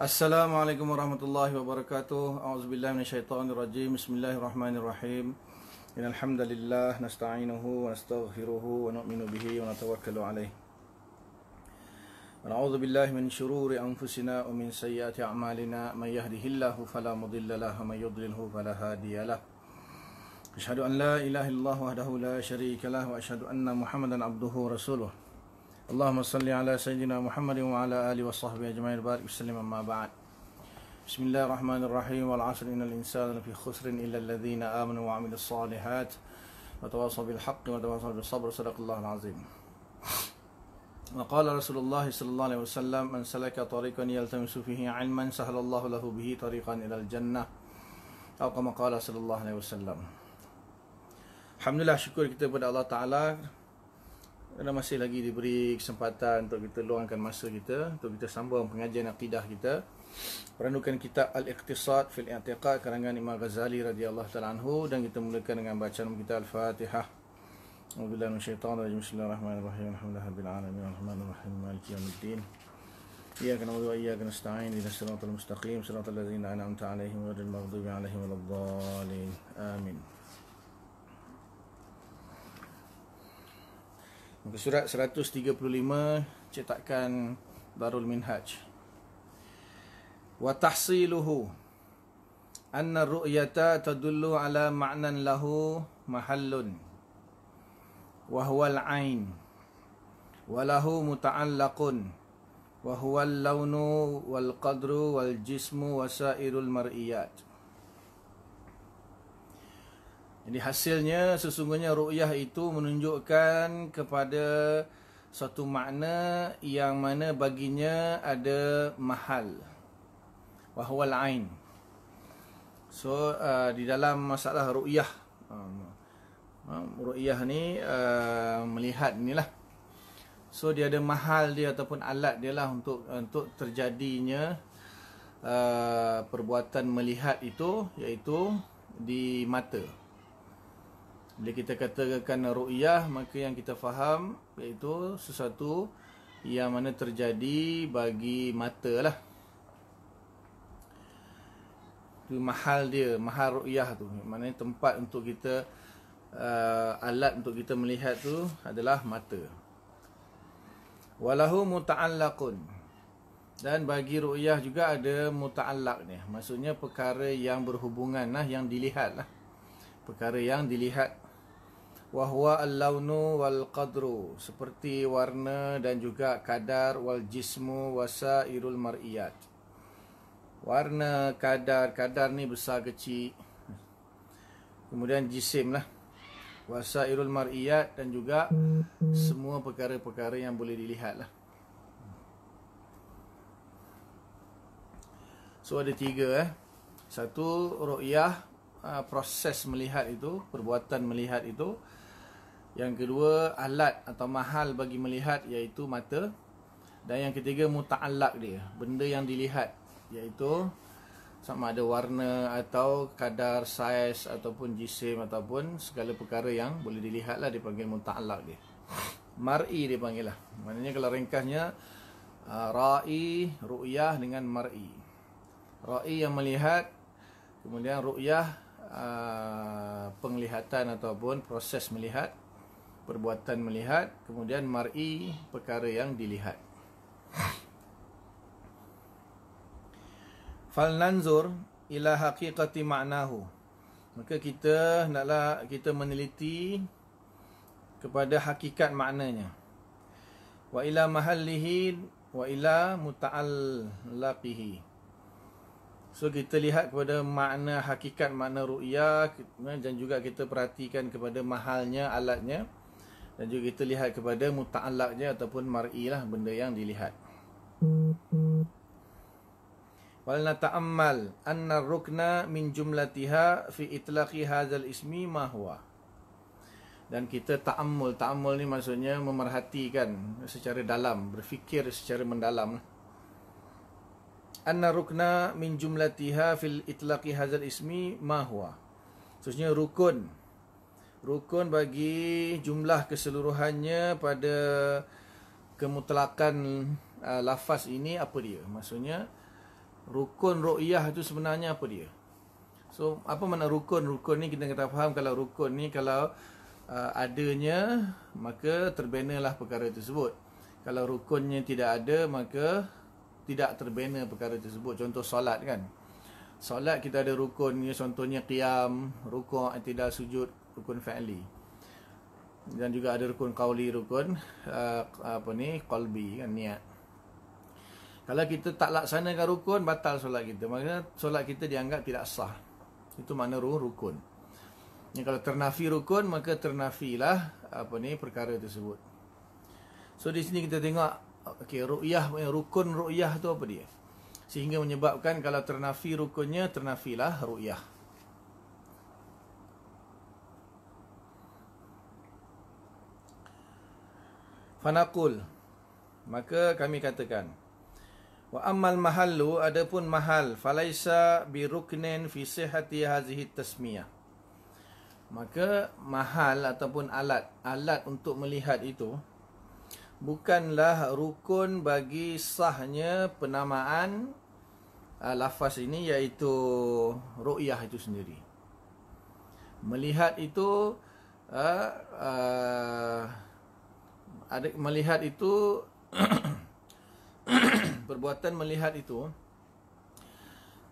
السلام عليكم ورحمة الله وبركاته أعوذ بالله من الشيطان الرجيم بسم الله الرحمن الرحيم إن الحمد لله نستعينه ونستغفره ونؤمن به ونتوكل عليه أعوذ بالله من شرور أنفسنا ومن سيئات أعمالنا من يهده الله فلا مضل له ومن يضلله فلا هادي له أشهد أن لا إله إلا الله وحده لا شريك له وأشهد أن محمدا عبده ورسوله اللهم صل على سيدنا محمد وعلى آله وصحبه أجمعين. بارك وسلم أما بعد. بسم الله الرحمن الرحيم. والعصر إن الإنسان لفي خسر إلا الذين آمنوا وعملوا الصالحات وتواصوا بالحق وتواصوا بالصبر. صدق الله العظيم. وقال رسول الله صلى الله عليه وسلم من سلك طريقا يلتمس فيه علما سهل الله له به طريقا إلى الجنة. أو كما قال صلى الله عليه وسلم. Alhamdulillah syukur kita kepada Allah Ta'ala kerana masih lagi diberi kesempatan untuk kita luangkan masa kita untuk kita sambung pengajian akidah kita perandukan kitab Al-Iqtisad fil I'tiqad karangan Imam Ghazali radhiyallahu taala anhu dan kita mulakan dengan bacaan kita Al-Fatihah. A'udzubillahi minasyaitonir rajim. Bismillahirrahmanirrahim. Alhamdulillahirabbil alamin. Arrahmanirrahim. Maliki yaumiddin. إياك نعبد وإياك نستعين إلى الصراط المستقيم صراط الذين أنعمت عليهم غير المغضوب عليهم ولا الضالين آمين Muka surat 135 cetakan Darul Minhaj. Wa tahsiluhu anna ru'yata tadullu ala ma'nan lahu mahallun wa huwa al-ain wa lahu muta'allaqun wa huwa al-launu wal qadru wal jismu wa sairul mar'iyat. Jadi hasilnya sesungguhnya ru'yah itu menunjukkan kepada satu makna yang mana baginya ada mahal. Wahwal ain. So uh, di dalam masalah ru'yah uh, ru'yah ni uh, melihat inilah. So dia ada mahal dia ataupun alat dia lah untuk untuk terjadinya uh, perbuatan melihat itu iaitu di mata. Bila kita katakan ru'yah maka yang kita faham iaitu sesuatu yang mana terjadi bagi mata lah. Itu mahal dia, mahal ru'yah tu. Maknanya tempat untuk kita uh, alat untuk kita melihat tu adalah mata. Walahu muta'allaqun. Dan bagi ru'yah juga ada muta'allaq ni. Maksudnya perkara yang berhubungan lah, yang dilihat lah. Perkara yang dilihat wahwa al-launu wal qadru seperti warna dan juga kadar wal jismu wasairul mar'iyat. Warna kadar kadar ni besar kecil. Kemudian jisim lah. Wasairul mar'iyat dan juga semua perkara-perkara yang boleh dilihat lah. So ada tiga eh. Satu ru'yah ah, proses melihat itu perbuatan melihat itu yang kedua, alat atau mahal bagi melihat iaitu mata. Dan yang ketiga, muta'allak dia. Benda yang dilihat iaitu sama ada warna atau kadar saiz ataupun jisim ataupun segala perkara yang boleh dilihat lah dipanggil muta'allak dia. Mar'i dia panggil lah. Maknanya kalau ringkasnya, uh, ra'i, ru'yah dengan mar'i. Ra'i yang melihat, kemudian ru'yah, uh, penglihatan ataupun proses melihat perbuatan melihat kemudian mar'i perkara yang dilihat. Fal nanzur ila haqiqati ma'nahu. Maka kita naklah kita meneliti kepada hakikat maknanya. Wa ila mahallihi wa ila muta'allaqihi. So kita lihat kepada makna hakikat makna ru'yah dan juga kita perhatikan kepada mahalnya alatnya dan juga kita lihat kepada muta'allaknya ataupun mar'i lah benda yang dilihat. Wal nata'ammal anna rukna min jumlatiha fi itlaqi hadzal ismi ma huwa. Dan kita ta'ammul, ta'ammul ni maksudnya memerhatikan secara dalam, berfikir secara mendalam. Anna rukna min jumlatiha fil itlaqi hadzal ismi ma huwa. Rukun rukun bagi jumlah keseluruhannya pada kemutlakan uh, lafaz ini apa dia maksudnya rukun ru'yah itu sebenarnya apa dia? So, apa makna rukun? Rukun ni kita kata faham kalau rukun ni kalau uh, adanya maka terbenalah perkara tersebut. Kalau rukunnya tidak ada maka tidak terbina perkara tersebut. Contoh solat kan. Solat kita ada rukun contohnya qiyam, rukun tidak sujud, rukun fa'li. Dan juga ada rukun qauli, rukun uh, apa ni qalbi kan niat. Kalau kita tak laksanakan rukun batal solat kita. Maka solat kita dianggap tidak sah. Itu makna rukun. Yang kalau ternafi rukun maka ternafilah apa ni perkara tersebut. So di sini kita tengok okey ru'yah rukun ru'yah tu apa dia? Sehingga menyebabkan kalau ternafi rukunnya ternafilah ru'yah. Fanaqul maka kami katakan wa ammal mahallu adapun mahal falaisa bi ruknin fi sihhati hadhihi tasmiyah. Maka mahal ataupun alat alat untuk melihat itu bukanlah rukun bagi sahnya penamaan uh, lafaz ini iaitu ru'yah itu sendiri. Melihat itu uh, uh, ada melihat itu perbuatan melihat itu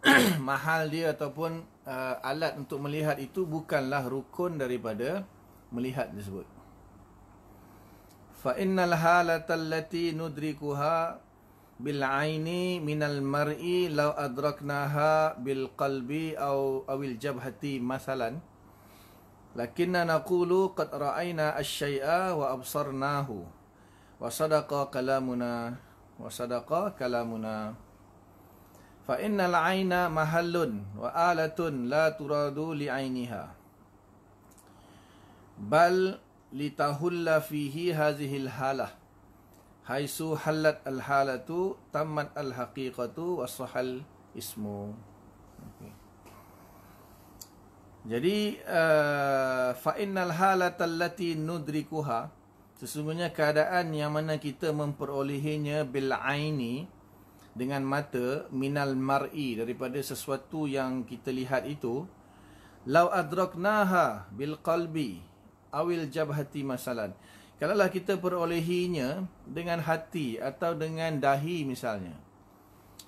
mahal dia ataupun uh, alat untuk melihat itu bukanlah rukun daripada melihat tersebut. Fa innal halata allati nudrikuha bil aini minal mar'i law adraknaha bil qalbi aw awil jabhati masalan lakinna naqulu qad ra'ayna asy-syai'a wa absarnahu. Wa sadaqa kalamuna wa sadaqa kalamuna. Fa innal aina mahallun wa alatun la turadu li ainiha bal litahulla fihi hadhihi al halah haisu halat al halatu tammat al haqiqatu wa ismu okay. Jadi uh, fa innal halata allati nudrikuha sesungguhnya keadaan yang mana kita memperolehinya bil aini dengan mata minal mar'i daripada sesuatu yang kita lihat itu lau adraknaha bil qalbi awil jabhati masalan. Kalaulah kita perolehinya dengan hati atau dengan dahi misalnya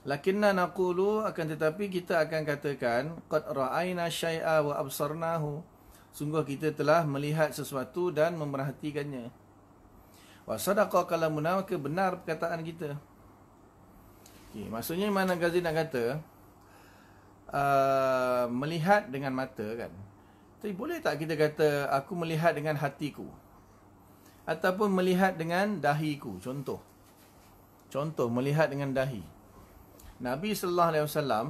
lakinna naqulu akan tetapi kita akan katakan qad ra'ayna syai'a wa absarnahu sungguh kita telah melihat sesuatu dan memerhatikannya wa sadaqa kalamuna maka benar perkataan kita Okay, maksudnya mana Ghazi nak kata uh, melihat dengan mata kan. Tapi boleh tak kita kata aku melihat dengan hatiku? Ataupun melihat dengan dahiku, contoh. Contoh melihat dengan dahi. Nabi sallallahu alaihi wasallam,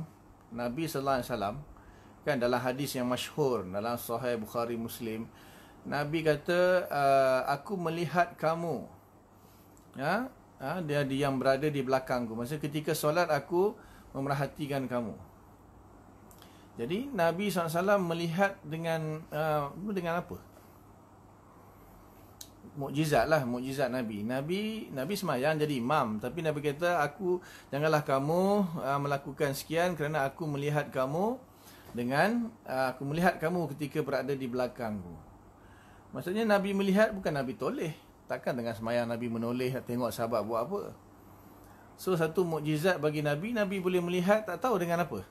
Nabi sallallahu alaihi wasallam kan dalam hadis yang masyhur dalam sahih Bukhari Muslim, Nabi kata uh, aku melihat kamu. Ya, ha, dia yang berada di belakangku. Masa ketika solat aku memerhatikan kamu. Jadi Nabi SAW melihat dengan uh, dengan apa? Mukjizat lah, mukjizat Nabi. Nabi Nabi semayang jadi imam. Tapi Nabi kata, aku janganlah kamu uh, melakukan sekian kerana aku melihat kamu dengan uh, aku melihat kamu ketika berada di belakangku. Maksudnya Nabi melihat bukan Nabi toleh. Takkan dengan semayang Nabi menoleh tengok sahabat buat apa. So satu mukjizat bagi Nabi, Nabi boleh melihat tak tahu dengan apa.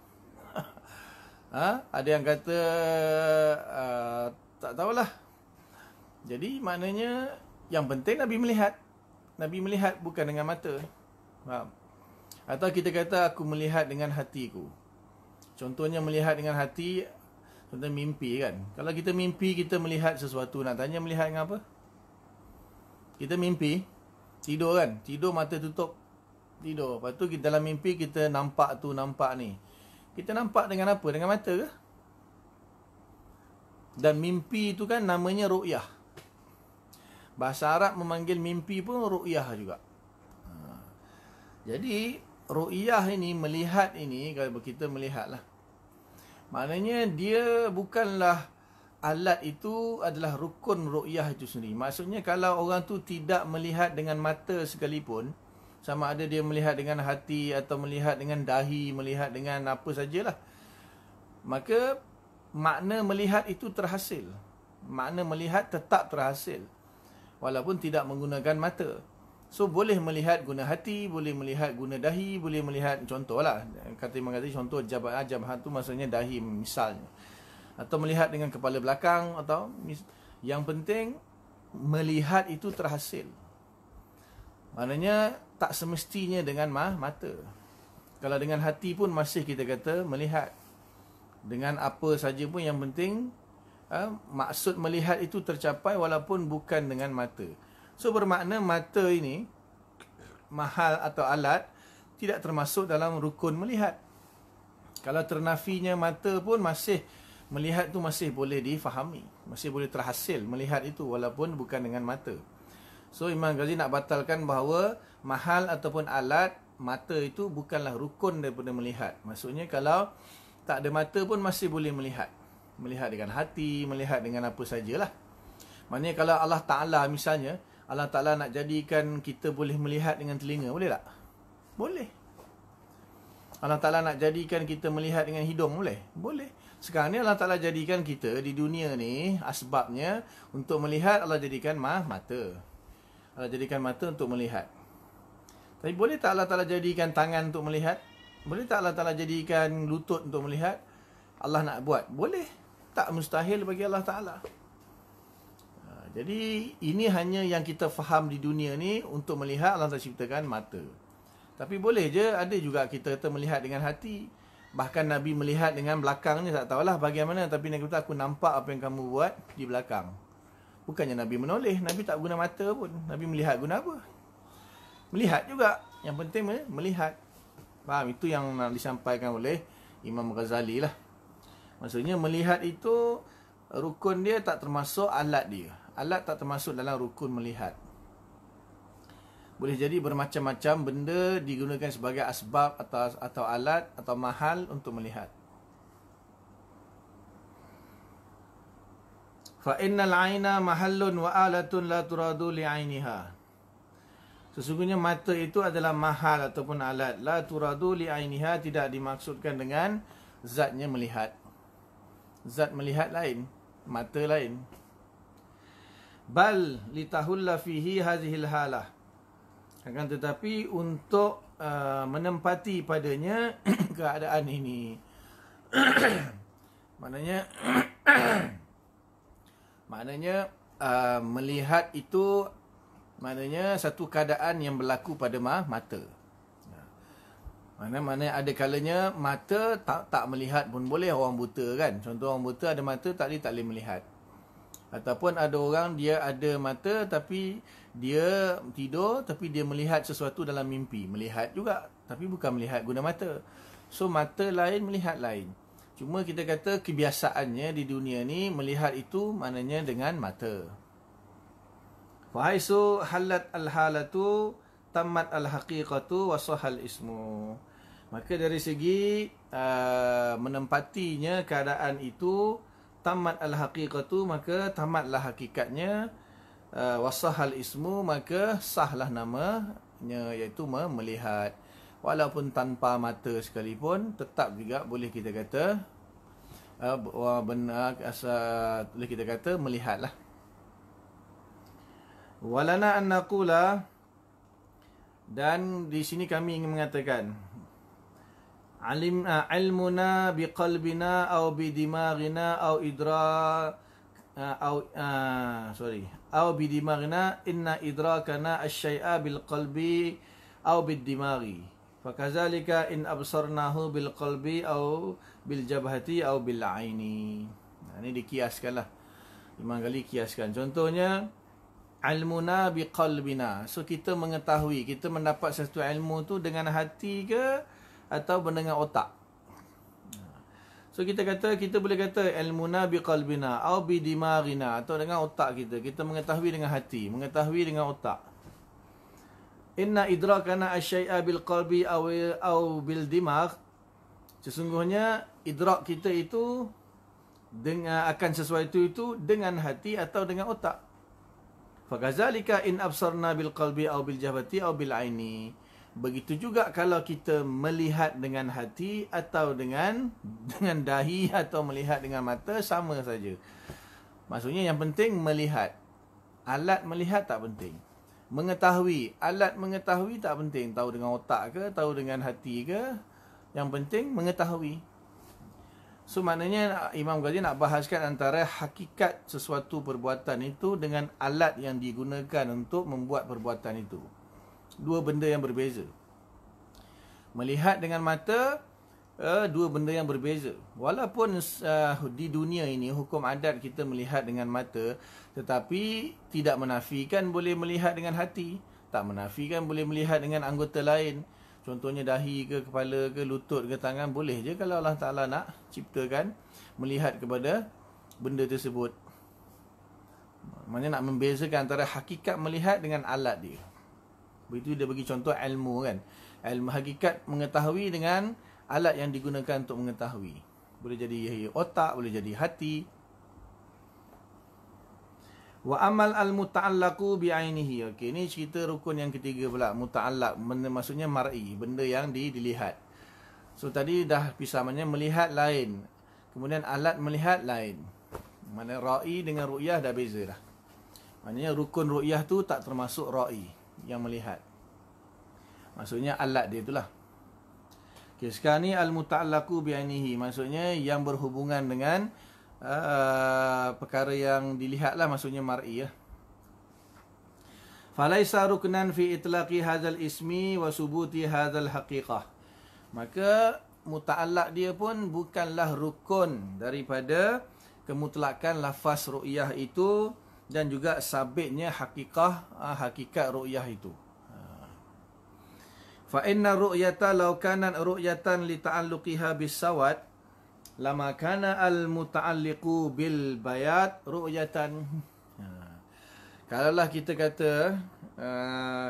ha? Ada yang kata uh, tak tahulah. Jadi maknanya yang penting Nabi melihat. Nabi melihat bukan dengan mata. Ha? Atau kita kata aku melihat dengan hatiku. Contohnya melihat dengan hati, contohnya mimpi kan. Kalau kita mimpi kita melihat sesuatu, nak tanya melihat dengan apa? kita mimpi tidur kan tidur mata tutup tidur lepas tu kita dalam mimpi kita nampak tu nampak ni kita nampak dengan apa dengan mata ke dan mimpi itu kan namanya ru'yah bahasa Arab memanggil mimpi pun ru'yah juga ha. jadi ru'yah ini melihat ini kalau kita melihatlah maknanya dia bukanlah alat itu adalah rukun ru'yah itu sendiri. Maksudnya kalau orang tu tidak melihat dengan mata sekalipun, Sama ada dia melihat dengan hati atau melihat dengan dahi, melihat dengan apa sajalah. Maka makna melihat itu terhasil. Makna melihat tetap terhasil. Walaupun tidak menggunakan mata. So boleh melihat guna hati, boleh melihat guna dahi, boleh melihat contohlah. Kata Imam Ghazali contoh jabat ajam tu maksudnya dahi misalnya. Atau melihat dengan kepala belakang atau yang penting melihat itu terhasil. Maknanya tak semestinya dengan mah, mata. Kalau dengan hati pun masih kita kata melihat. Dengan apa saja pun yang penting ha, maksud melihat itu tercapai walaupun bukan dengan mata. So bermakna mata ini mahal atau alat tidak termasuk dalam rukun melihat. Kalau ternafinya mata pun masih melihat tu masih boleh difahami, masih boleh terhasil melihat itu walaupun bukan dengan mata. So Imam Ghazali nak batalkan bahawa mahal ataupun alat mata itu bukanlah rukun daripada melihat. Maksudnya kalau tak ada mata pun masih boleh melihat. Melihat dengan hati, melihat dengan apa sajalah. Maksudnya kalau Allah Ta'ala misalnya, Allah Ta'ala nak jadikan kita boleh melihat dengan telinga, boleh tak? Boleh. Allah Ta'ala nak jadikan kita melihat dengan hidung, boleh? Boleh. Sekarang ni Allah Ta'ala jadikan kita di dunia ni, asbabnya untuk melihat Allah jadikan mah mata. Allah jadikan mata untuk melihat. Tapi boleh tak Allah Ta'ala jadikan tangan untuk melihat? Boleh tak Allah Ta'ala jadikan lutut untuk melihat? Allah nak buat? Boleh. Tak mustahil bagi Allah Ta'ala. Ha, jadi ini hanya yang kita faham di dunia ni untuk melihat Allah Ta'ala ciptakan mata. Tapi boleh je ada juga kita kata melihat dengan hati. Bahkan Nabi melihat dengan belakangnya tak tahulah bagaimana tapi Nabi kata aku nampak apa yang kamu buat di belakang. Bukannya Nabi menoleh. Nabi tak guna mata pun. Nabi melihat guna apa? Melihat juga. Yang penting melihat. Faham? Itu yang disampaikan oleh Imam Ghazali lah. Maksudnya melihat itu rukun dia tak termasuk alat dia. Alat tak termasuk dalam rukun melihat. Boleh jadi bermacam-macam benda digunakan sebagai asbab atau atau alat atau mahal untuk melihat. fa innal aina mahallun wa alatun la turadu li ainiha sesungguhnya mata itu adalah mahal ataupun alat la turadu li ainiha tidak dimaksudkan dengan zatnya melihat zat melihat lain mata lain. Bal litahulla fihi hadhihi halah. Akan tetapi untuk uh, menempati padanya keadaan ini. Maknanya Maknanya uh, melihat itu maknanya satu keadaan yang berlaku pada ma Mana-mana ada kalanya mata tak tak melihat pun boleh orang buta kan. Contoh orang buta ada mata tak dia tak boleh melihat. Ataupun ada orang dia ada mata tapi dia tidur tapi dia melihat sesuatu dalam mimpi. Melihat juga tapi bukan melihat guna mata. So mata lain melihat lain. Cuma kita kata kebiasaannya di dunia ni melihat itu maknanya dengan mata. Fahaisu halat al-halatu tamat al-haqiqatu wasahal ismu. Maka dari segi uh, menempatinya keadaan itu tamat al-haqiqatu maka tamatlah hakikatnya. Uh, wasahal ismu maka sahlah namanya iaitu melihat. Walaupun tanpa mata sekalipun tetap juga boleh kita kata uh, benar asal boleh kita kata melihatlah. Walana an naqula dan di sini kami ingin mengatakan alim uh, ilmuna biqalbina au bidimaghina au idra uh, au uh, sorry au bidimaghina inna idrakana asy-syai'a bilqalbi au bidimaghi Fakazalika in absarnahu bil qalbi au bil jabhati au bil aini. Nah, ini dikiaskanlah. Lima kali kiaskan. Contohnya ilmuna bi qalbina. So kita mengetahui, kita mendapat satu ilmu tu dengan hati ke atau dengan otak. So kita kata kita boleh kata ilmuna bi qalbina au bi dimagina atau dengan otak kita. Kita mengetahui dengan hati, mengetahui dengan otak. Inna idrakana asyai'a aw aw bil dimagh Sesungguhnya idrak kita itu dengan akan sesuatu itu dengan hati atau dengan otak. Fakazalika in absarna bil qalbi aw bil jabati aw bil aini. Begitu juga kalau kita melihat dengan hati atau dengan dengan dahi atau melihat dengan mata sama saja. Maksudnya yang penting melihat. Alat melihat tak penting. Mengetahui, alat mengetahui tak penting. Tahu dengan otak ke, tahu dengan hati ke. Yang penting mengetahui. So maknanya Imam Ghazali nak bahaskan antara hakikat sesuatu perbuatan itu dengan alat yang digunakan untuk membuat perbuatan itu. Dua benda yang berbeza. Melihat dengan mata uh, dua benda yang berbeza. Walaupun uh, di dunia ini hukum adat kita melihat dengan mata tetapi tidak menafikan boleh melihat dengan hati, tak menafikan boleh melihat dengan anggota lain. Contohnya dahi ke kepala ke lutut ke tangan boleh je kalau Allah Taala nak ciptakan melihat kepada benda tersebut. Maksudnya nak membezakan antara hakikat melihat dengan alat dia. Begitu dia bagi contoh ilmu kan. Ilmu hakikat mengetahui dengan alat yang digunakan untuk mengetahui. Boleh jadi otak, boleh jadi hati. Wa amal al muta'allaqu bi ainihi. Okey, ini cerita rukun yang ketiga pula, muta'allaq, maksudnya mar'i, benda yang di, dilihat. So tadi dah pisah maknanya melihat lain. Kemudian alat melihat lain. Mana ra'i dengan ru'yah dah beza dah. Maknanya rukun ru'yah tu tak termasuk ra'i yang melihat. Maksudnya alat dia itulah. Okay, sekarang ni al-muta'allaqu bi'ainihi. Maksudnya yang berhubungan dengan uh, perkara yang dilihatlah maksudnya mar'i ya. Falaisa ruknan fi itlaqi hadzal ismi wa subuti hadzal haqiqah. Maka muta'allaq dia pun bukanlah rukun daripada kemutlakan lafaz ru'yah itu dan juga sabitnya hakikah uh, hakikat ru'yah itu. Fa inna ru'yata law kanat ru'yatan li ta'alluqiha bis sawad lama kana al muta'alliqu bil bayat ru'yatan. Ha. Kalaulah kita kata uh,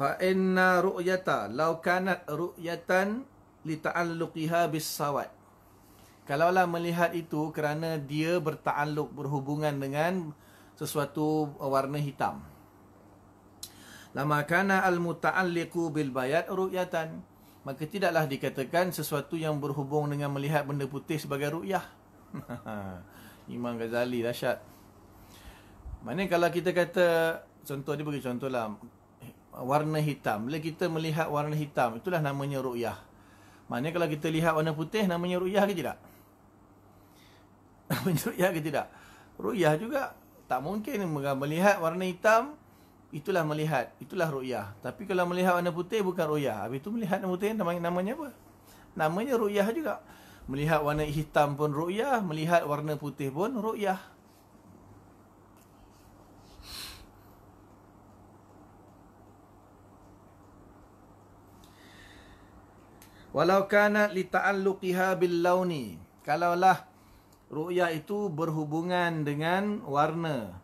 fa inna ru'yata law kanat ru'yatan li ta'alluqiha bis sawad. Kalaulah melihat itu kerana dia bertaalluk berhubungan dengan sesuatu warna hitam. Lama kana al-muta'alliqu bil bayat ru'yatan. Maka tidaklah dikatakan sesuatu yang berhubung dengan melihat benda putih sebagai ru'yah. Imam Ghazali dahsyat. Mana kalau kita kata contoh dia bagi contohlah warna hitam. Bila kita melihat warna hitam itulah namanya ru'yah. Mana kalau kita lihat warna putih namanya ru'yah ke tidak? Namanya ru'yah ke tidak? Ru'yah juga tak mungkin melihat warna hitam itulah melihat, itulah ru'yah. Tapi kalau melihat warna putih bukan ru'yah. Habis itu melihat warna putih namanya, namanya apa? Namanya ru'yah juga. Melihat warna hitam pun ru'yah, melihat warna putih pun ru'yah. Walau kana li ta'alluqiha bil launi. Kalaulah ru'yah itu berhubungan dengan warna.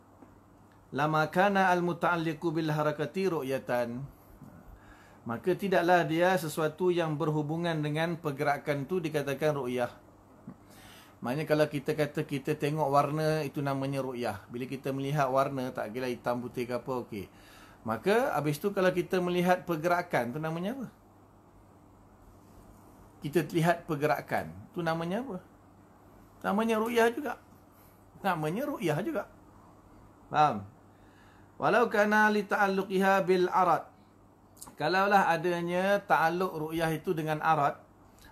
Lama kana al muta'alliqu bil harakati ru'yatan. Maka tidaklah dia sesuatu yang berhubungan dengan pergerakan tu dikatakan ru'yah. Maknanya kalau kita kata kita tengok warna itu namanya ru'yah. Bila kita melihat warna tak kira hitam putih ke apa okey. Maka habis tu kalau kita melihat pergerakan tu namanya apa? Kita lihat pergerakan tu namanya apa namanya ru'yah juga namanya ru'yah juga faham Walau kana li ta'alluqiha bil arad. Kalaulah adanya ta'alluq ru'yah itu dengan arad,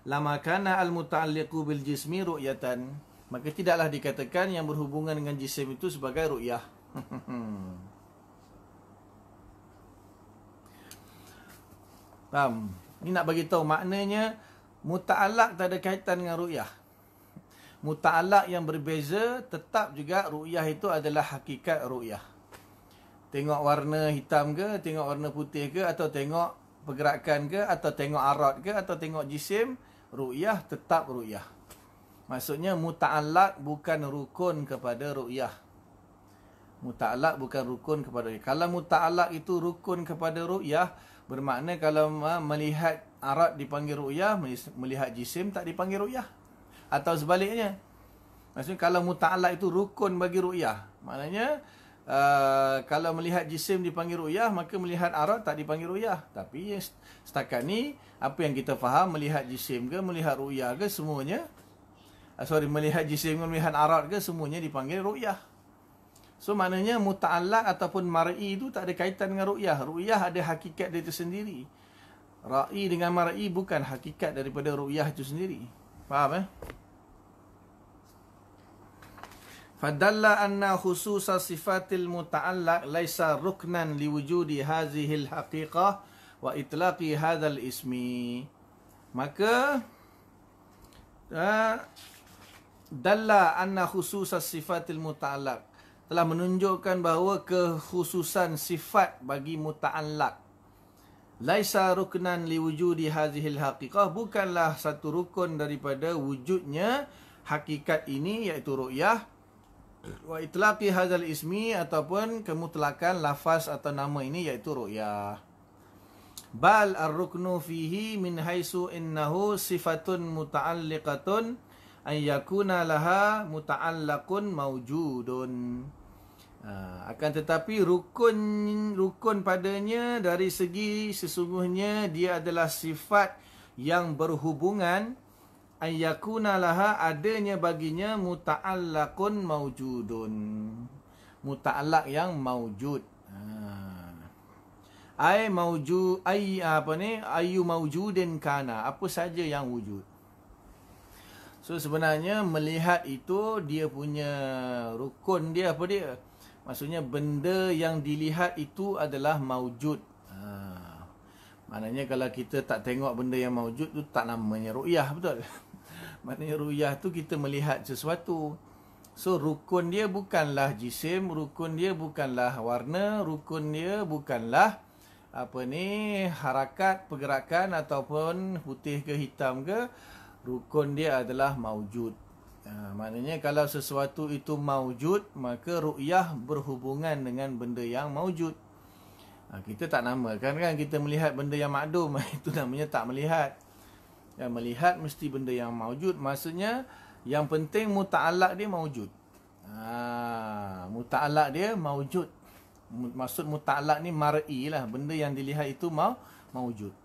lama kana al muta'alliqu bil jismi ru'yatan. Maka tidaklah dikatakan yang berhubungan dengan jisim itu sebagai ru'yah. Faham? Ini nak bagi tahu maknanya muta'allaq tak ada kaitan dengan ru'yah. Muta'allaq yang berbeza tetap juga ru'yah itu adalah hakikat ru'yah. Tengok warna hitam ke, tengok warna putih ke, atau tengok pergerakan ke, atau tengok arat ke, atau tengok jisim, ru'yah tetap ru'yah. Maksudnya muta'alak bukan rukun kepada ru'yah. Muta'alak bukan rukun kepada ru'yah. Kalau muta'alak itu rukun kepada ru'yah, bermakna kalau melihat arat dipanggil ru'yah, melihat jisim tak dipanggil ru'yah. Atau sebaliknya. Maksudnya kalau muta'alak itu rukun bagi ru'yah. Maknanya, uh, kalau melihat jisim dipanggil ru'yah maka melihat arad tak dipanggil ru'yah. Tapi setakat ni apa yang kita faham melihat jisim ke melihat ru'yah ke semuanya uh, sorry melihat jisim ke melihat arad ke semuanya dipanggil ru'yah. So maknanya muta'allaq ataupun mar'i itu tak ada kaitan dengan ru'yah. Ru'yah ada hakikat dia tersendiri ra'i dengan mar'i bukan hakikat daripada ru'yah itu sendiri. Faham eh Fadalla anna khususa sifatil muta'allaq laisa ruknan liwujudi hazihi al-haqiqah wa itlaqi hadzal ismi. Maka uh, dalla anna khususa sifatil muta'allaq telah menunjukkan bahawa kekhususan sifat bagi muta'allaq laisa ruknan liwujudi hazihi al-haqiqah bukanlah satu rukun daripada wujudnya hakikat ini iaitu ru'yah wa itlaqi hadzal ismi ataupun kemutlakan lafaz atau nama ini iaitu ru'yah. Bal ar-ruknu fihi min haisu innahu sifatun muta'alliqatun an yakuna laha muta'allaqun mawjudun. Ha, akan tetapi rukun rukun padanya dari segi sesungguhnya dia adalah sifat yang berhubungan ayyakuna laha adanya baginya muta'allaqun maujudun muta'allaq yang maujud ha. ai maujud ai apa ni ayu maujudin kana. Apa saja yang wujud. So sebenarnya melihat itu dia punya rukun dia apa dia? Maksudnya benda yang dilihat itu adalah maujud ha. maknanya kalau kita tak tengok benda yang maujud tu tak namanya ru'yah betul Maknanya ruyah tu kita melihat sesuatu. So rukun dia bukanlah jisim, rukun dia bukanlah warna, rukun dia bukanlah apa ni harakat pergerakan ataupun putih ke hitam ke. Rukun dia adalah maujud. Ha, maknanya kalau sesuatu itu maujud, maka ru'yah berhubungan dengan benda yang maujud. Ha, kita tak namakan kan kita melihat benda yang makdum, itu namanya tak melihat yang melihat mesti benda yang maujud. Maksudnya yang penting muta'allaq dia maujud. Ha muta'allaq dia maujud. Maksud muta'allaq ni mar'i lah. Benda yang dilihat itu mau maujud.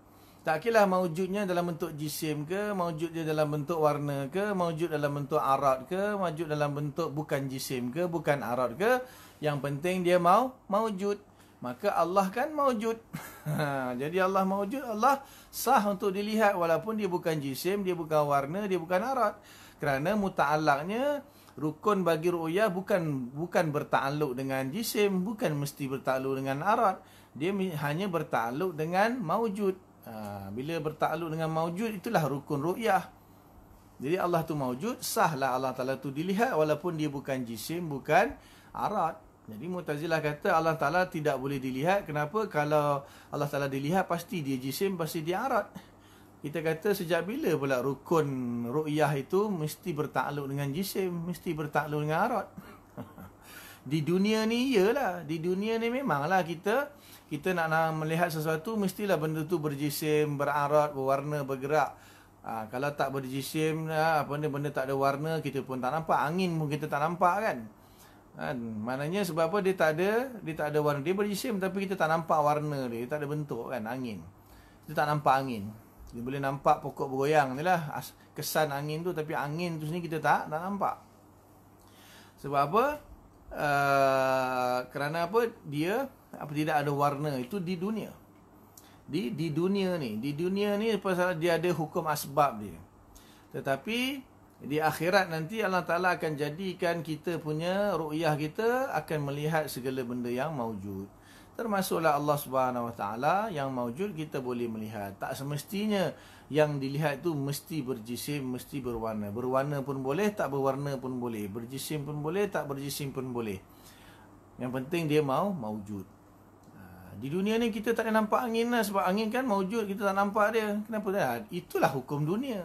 Tak kira maujudnya dalam bentuk jisim ke maujud dia dalam bentuk warna ke maujud dalam bentuk arad ke maujud dalam bentuk bukan jisim ke bukan arad ke. Yang penting dia mau maujud maka Allah kan maujud. Jadi Allah maujud, Allah sah untuk dilihat walaupun dia bukan jisim, dia bukan warna, dia bukan arat. Kerana muta'allaknya rukun bagi ru'yah bukan bukan bertakluk dengan jisim, bukan mesti bertakluk dengan arat. Dia hanya bertakluk dengan maujud. Ha, bila bertakluk dengan maujud, itulah rukun ru'yah. Jadi Allah tu maujud, sahlah Allah Ta'ala tu dilihat walaupun dia bukan jisim, bukan arat. Jadi Mu'tazilah kata Allah Ta'ala tidak boleh dilihat. Kenapa? Kalau Allah Ta'ala dilihat, pasti dia jisim, pasti dia arat. Kita kata sejak bila pula rukun ru'yah itu mesti bertakluk dengan jisim, mesti bertakluk dengan arat. Di dunia ni iyalah. Di dunia ni memanglah kita kita nak, nak melihat sesuatu, mestilah benda tu berjisim, berarat, berwarna, bergerak. Ha, kalau tak berjisim, ha, apa benda, benda tak ada warna, kita pun tak nampak. Angin pun kita tak nampak kan. Kan? Maknanya sebab apa dia tak ada, dia tak ada warna. Dia berjisim tapi kita tak nampak warna dia. Dia tak ada bentuk kan, angin. Kita tak nampak angin. Dia boleh nampak pokok bergoyang ni lah. Kesan angin tu tapi angin tu sendiri kita tak, tak nampak. Sebab apa? Uh, kerana apa? Dia apa tidak ada warna itu di dunia. Di di dunia ni, di dunia ni pasal dia ada hukum asbab dia. Tetapi di akhirat nanti Allah Ta'ala akan jadikan kita punya ru'yah kita akan melihat segala benda yang maujud. Termasuklah Allah Subhanahu Wa Ta'ala yang maujud kita boleh melihat. Tak semestinya yang dilihat itu mesti berjisim, mesti berwarna. Berwarna pun boleh, tak berwarna pun boleh. Berjisim pun boleh, tak berjisim pun boleh. Yang penting dia mau maujud. Ha, di dunia ni kita tak nampak angin lah sebab angin kan maujud kita tak nampak dia. Kenapa? Itulah hukum dunia.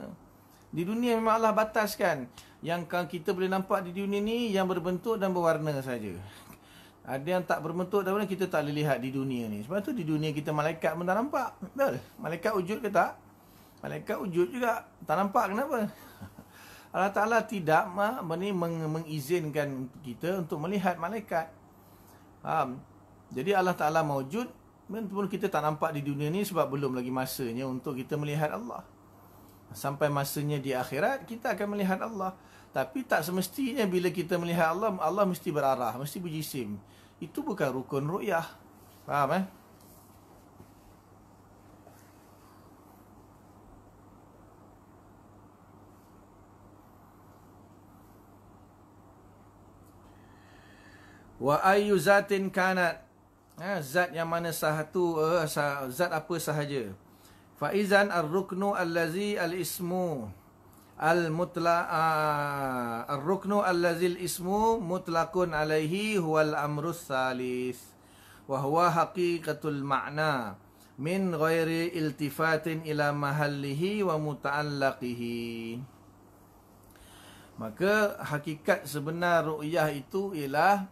Di dunia memang Allah bataskan yang kita boleh nampak di dunia ni yang berbentuk dan berwarna saja. Ada yang tak berbentuk dan kita tak boleh lihat di dunia ni. Sebab tu di dunia kita malaikat pun tak nampak. Betul? Malaikat wujud ke tak? Malaikat wujud juga. Tak nampak kenapa? Allah Ta'ala tidak meng mengizinkan kita untuk melihat malaikat. Faham? Jadi Allah Ta'ala mewujud Meskipun kita tak nampak di dunia ni Sebab belum lagi masanya untuk kita melihat Allah Sampai masanya di akhirat Kita akan melihat Allah. Tapi tak semestinya bila kita melihat Allah Allah mesti berarah, mesti berjisim. Itu bukan rukun ru'yah. Faham eh? Wa ayu zatin kanat. Ha, Zat yang mana satu uh, Zat apa sahaja Faizan ar-ruknu allazi al-ismu Al-mutla uh, Ar-ruknu allazi al-ismu Mutlakun alaihi Huwal amrus salis Wahuwa haqiqatul ma'na Min ghairi iltifatin ila mahallihi Wa muta'allaqihi. Maka hakikat sebenar ru'yah itu ialah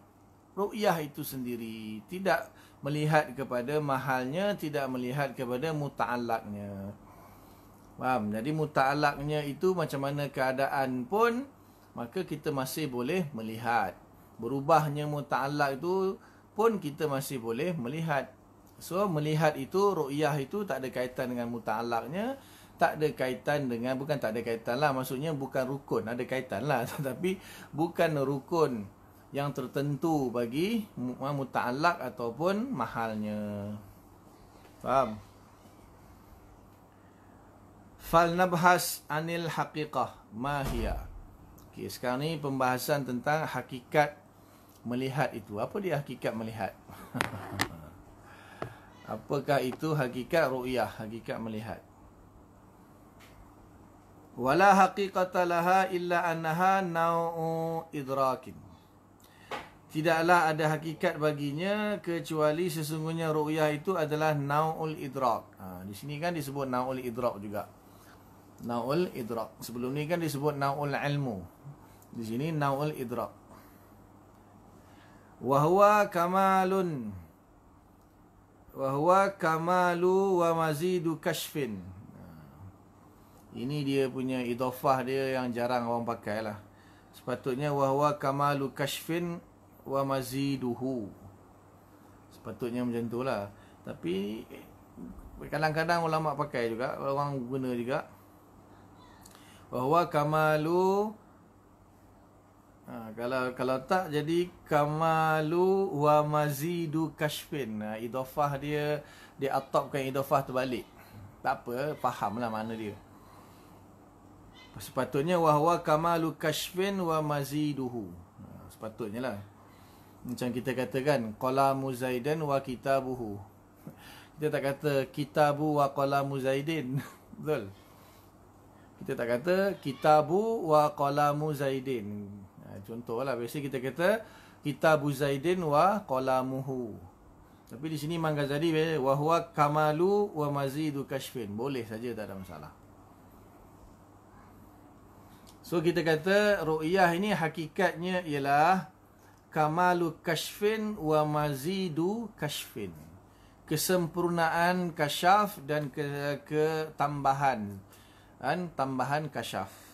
ru'yah itu sendiri. Tidak melihat kepada mahalnya tidak melihat kepada muta'allaqnya. Faham? Jadi muta'allaqnya itu macam mana keadaan pun maka kita masih boleh melihat. Berubahnya muta'allaq itu pun kita masih boleh melihat. So melihat itu ru'yah itu tak ada kaitan dengan muta'allaqnya tak ada kaitan dengan bukan tak ada kaitan lah maksudnya bukan rukun ada kaitan lah. Tetapi bukan rukun yang tertentu bagi muta'allaq ataupun mahalnya. Faham? Fal nabhas anil haqiqah ma hiya. Okey, sekarang ni pembahasan tentang hakikat melihat itu. Apa dia hakikat melihat? Apakah itu hakikat ru'yah, hakikat melihat? Wala haqiqata laha illa annaha nau'u idrakin. Tidaklah ada hakikat baginya kecuali sesungguhnya ru'yah itu adalah naul idrak. Ha, di sini kan disebut naul idrak juga. Naul idrak. Sebelum ni kan disebut naul ilmu. Di sini naul idrak. Wahwa kamalun. Wahwa kamalu wa mazidu kashfin. Ha, ini dia punya idofah dia yang jarang orang pakai lah. Sepatutnya wahwa kamalu kashfin wa maziduhu. Sepatutnya macam itulah. Tapi kadang-kadang ulama pakai juga, orang guna juga. Bahawa kamalu ha, kalau kalau tak jadi kamalu wa mazidu kashfin. Ha, idafah dia dia atapkan idafah terbalik. Tak apa, fahamlah mana dia. Sepatutnya wahwa kamalu kashfin wa maziduhu. Ha, sepatutnya lah. Macam kita katakan qalamu zaidan wa kitabuhu. Kita tak kata kitabu wa qalamu zaidin. Betul. Kita tak kata kitabu wa qalamu zaidin. Ha, contohlah biasa kita kata kitabu zaidin wa qalamuhu. Tapi di sini Imam Ghazali wa huwa kamalu wa mazidu kashfin. Boleh saja tak ada masalah. So kita kata ru'yah ini hakikatnya ialah kamalu kashfin wa mazidu kashfin. Kesempurnaan kasyaf dan ke ketambahan. Dan tambahan kasyaf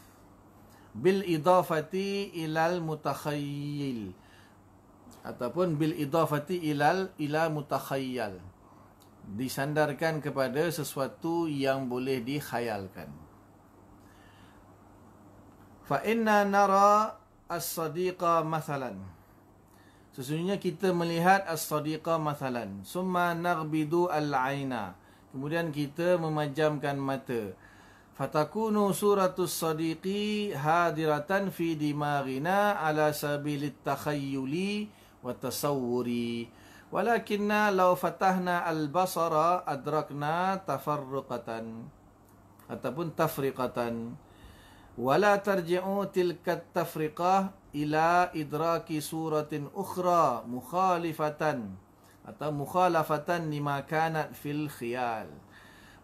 bil idafati ilal mutakhayyil ataupun bil idafati ilal ila mutakhayyal disandarkan kepada sesuatu yang boleh dikhayalkan. Fa inna nara as-sadiqa mathalan Sesungguhnya kita melihat as-sadiqa masalan. Summa naghbidu al-aina. Kemudian kita memajamkan mata. Fatakunu suratus sadiqi hadiratan fi dimaghina ala sabilit takhayyuli wa tasawwuri. Walakinna law fatahna al-basara adrakna tafarruqatan ataupun tafriqatan. Wala tarji'u tilka tafriqah ila idraki suratin ukhra mukhalifatan atau mukhalafatan lima kanat fil khiyal.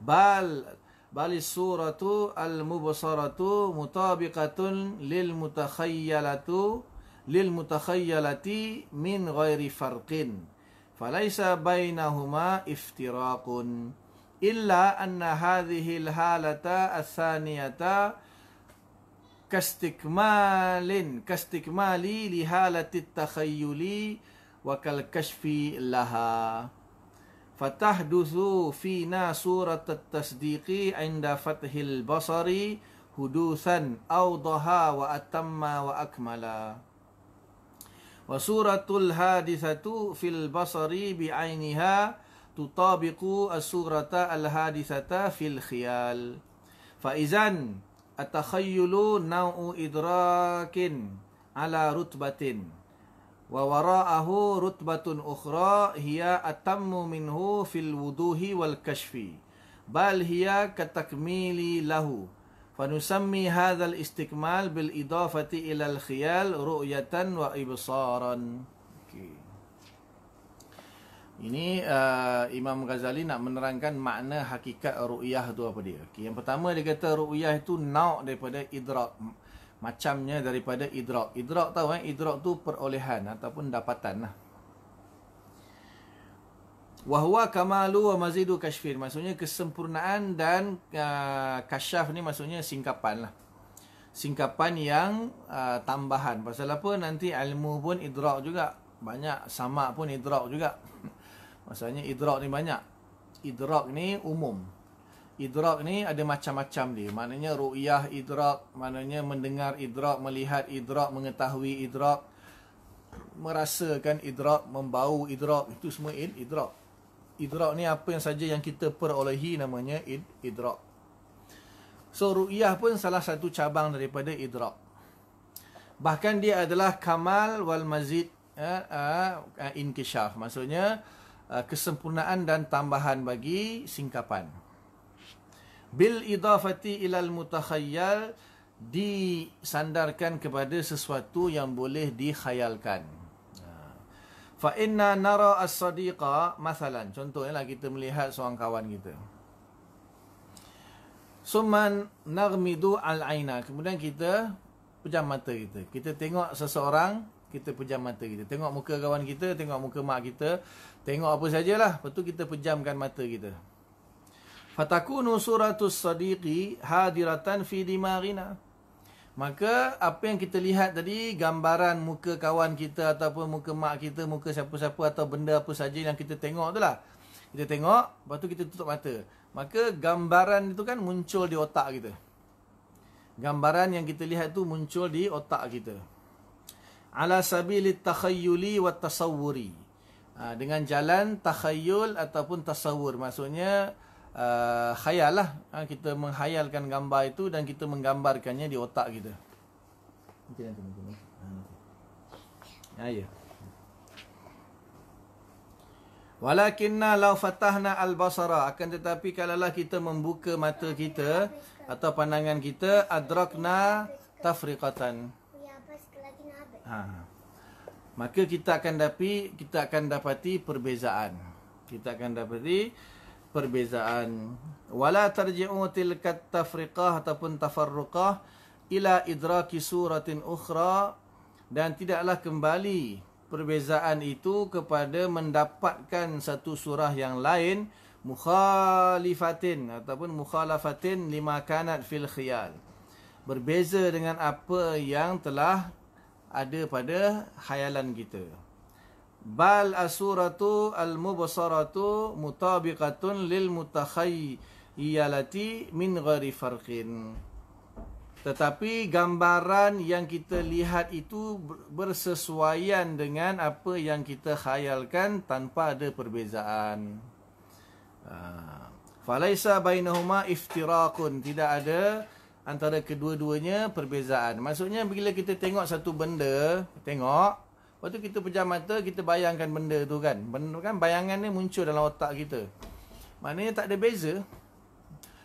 bal bal suratu al mubsaratu mutabiqatun lil mutakhayyalatu lil mutakhayyalati min ghairi farqin falaysa bainahuma iftiraqun illa anna hadhihi al halata athaniyata kastikmalin kastikmali li halati takhayyuli wa kal kashfi laha fatahdusu fina surat at-tasdiqi inda fathil basari hudusan awdaha wa atamma wa akmala wa suratul hadithatu fil basari bi'ainiha tutabiqu as-surata al-hadithata fil khiyal fa izan at-takhayyulu naw'u idrakin ala rutbatin wa wara'ahu rutbatun ukhra hiya atammu minhu fil wuduhi wal kashfi bal hiya katakmili lahu fanusammi hadzal istikmal bil idafati ila al khiyal ru'yatan wa ibsaran okay. Ini uh, Imam Ghazali nak menerangkan makna hakikat ru'yah tu apa dia okay. yang pertama dia kata ru'yah itu nau' daripada idrak macamnya daripada idrak. Idrak tahu eh, idrak tu perolehan ataupun dapatan lah. Wahwa kamalu wa mazidu kashfir. Maksudnya kesempurnaan dan uh, kasyaf ni maksudnya singkapan lah. Singkapan yang uh, tambahan. Pasal apa nanti ilmu pun idrak juga. Banyak sama pun idrak juga. Maksudnya idrak ni banyak. Idrak ni umum idrak ni ada macam-macam dia. Maknanya ru'yah idrak, maknanya mendengar idrak, melihat idrak, mengetahui idrak, merasakan idrak, membau idrak, itu semua id, idrak. Idrak ni apa yang saja yang kita perolehi namanya id, idrak. So ru'yah pun salah satu cabang daripada idrak. Bahkan dia adalah kamal wal mazid uh, uh, inkishaf. Maksudnya kesempurnaan dan tambahan bagi singkapan bil idafati ilal mutakhayyal disandarkan kepada sesuatu yang boleh dikhayalkan. Ha. Fa inna nara as-sadiqa masalan contohnya lah kita melihat seorang kawan kita. Summan nagmidu al-aina kemudian kita pejam mata kita. Kita tengok seseorang kita pejam mata kita. Tengok muka kawan kita, tengok muka mak kita, tengok apa sajalah. Lepas tu kita pejamkan mata kita. Fatakunu suratus sadiqi hadiratan fi dimarina. Maka apa yang kita lihat tadi gambaran muka kawan kita ataupun muka mak kita muka siapa-siapa atau benda apa saja yang kita tengok tu lah. Kita tengok lepas tu kita tutup mata. Maka gambaran itu kan muncul di otak kita. Gambaran yang kita lihat tu muncul di otak kita. Ala sabilit takhayyuli wa tasawwuri ha, dengan jalan takhayyul ataupun tasawur maksudnya uh, khayal lah ha, kita menghayalkan gambar itu dan kita menggambarkannya di otak kita. Nanti nanti nanti nanti ha, ya walakinna law fatahna al-basara. Akan tetapi kalaulah kita membuka mata kita atau pandangan kita adrakna tafriqatan. Ha. Maka kita akan dapat kita akan dapati perbezaan. Kita akan dapati perbezaan. Wala tarji'u tilka tafriqah ataupun tafarruqah ila idraki suratin ukhra. Dan tidaklah kembali perbezaan itu kepada mendapatkan satu surah yang lain mukhalifatin ataupun mukhalafatin lima kanat fil khiyal. Berbeza dengan apa yang telah ada pada khayalan kita. Bal asuratu al mubsaratu mutabiqatun lil mutakhayyalati min ghairi farqin. Tetapi gambaran yang kita lihat itu bersesuaian dengan apa yang kita khayalkan tanpa ada perbezaan. Ha. falaisa bainahuma iftiraqun. Tidak ada antara kedua-duanya perbezaan maksudnya bila kita tengok satu benda tengok Lepas tu kita pejam mata, kita bayangkan benda tu kan. Benda kan bayangan ni muncul dalam otak kita. Maknanya tak ada beza.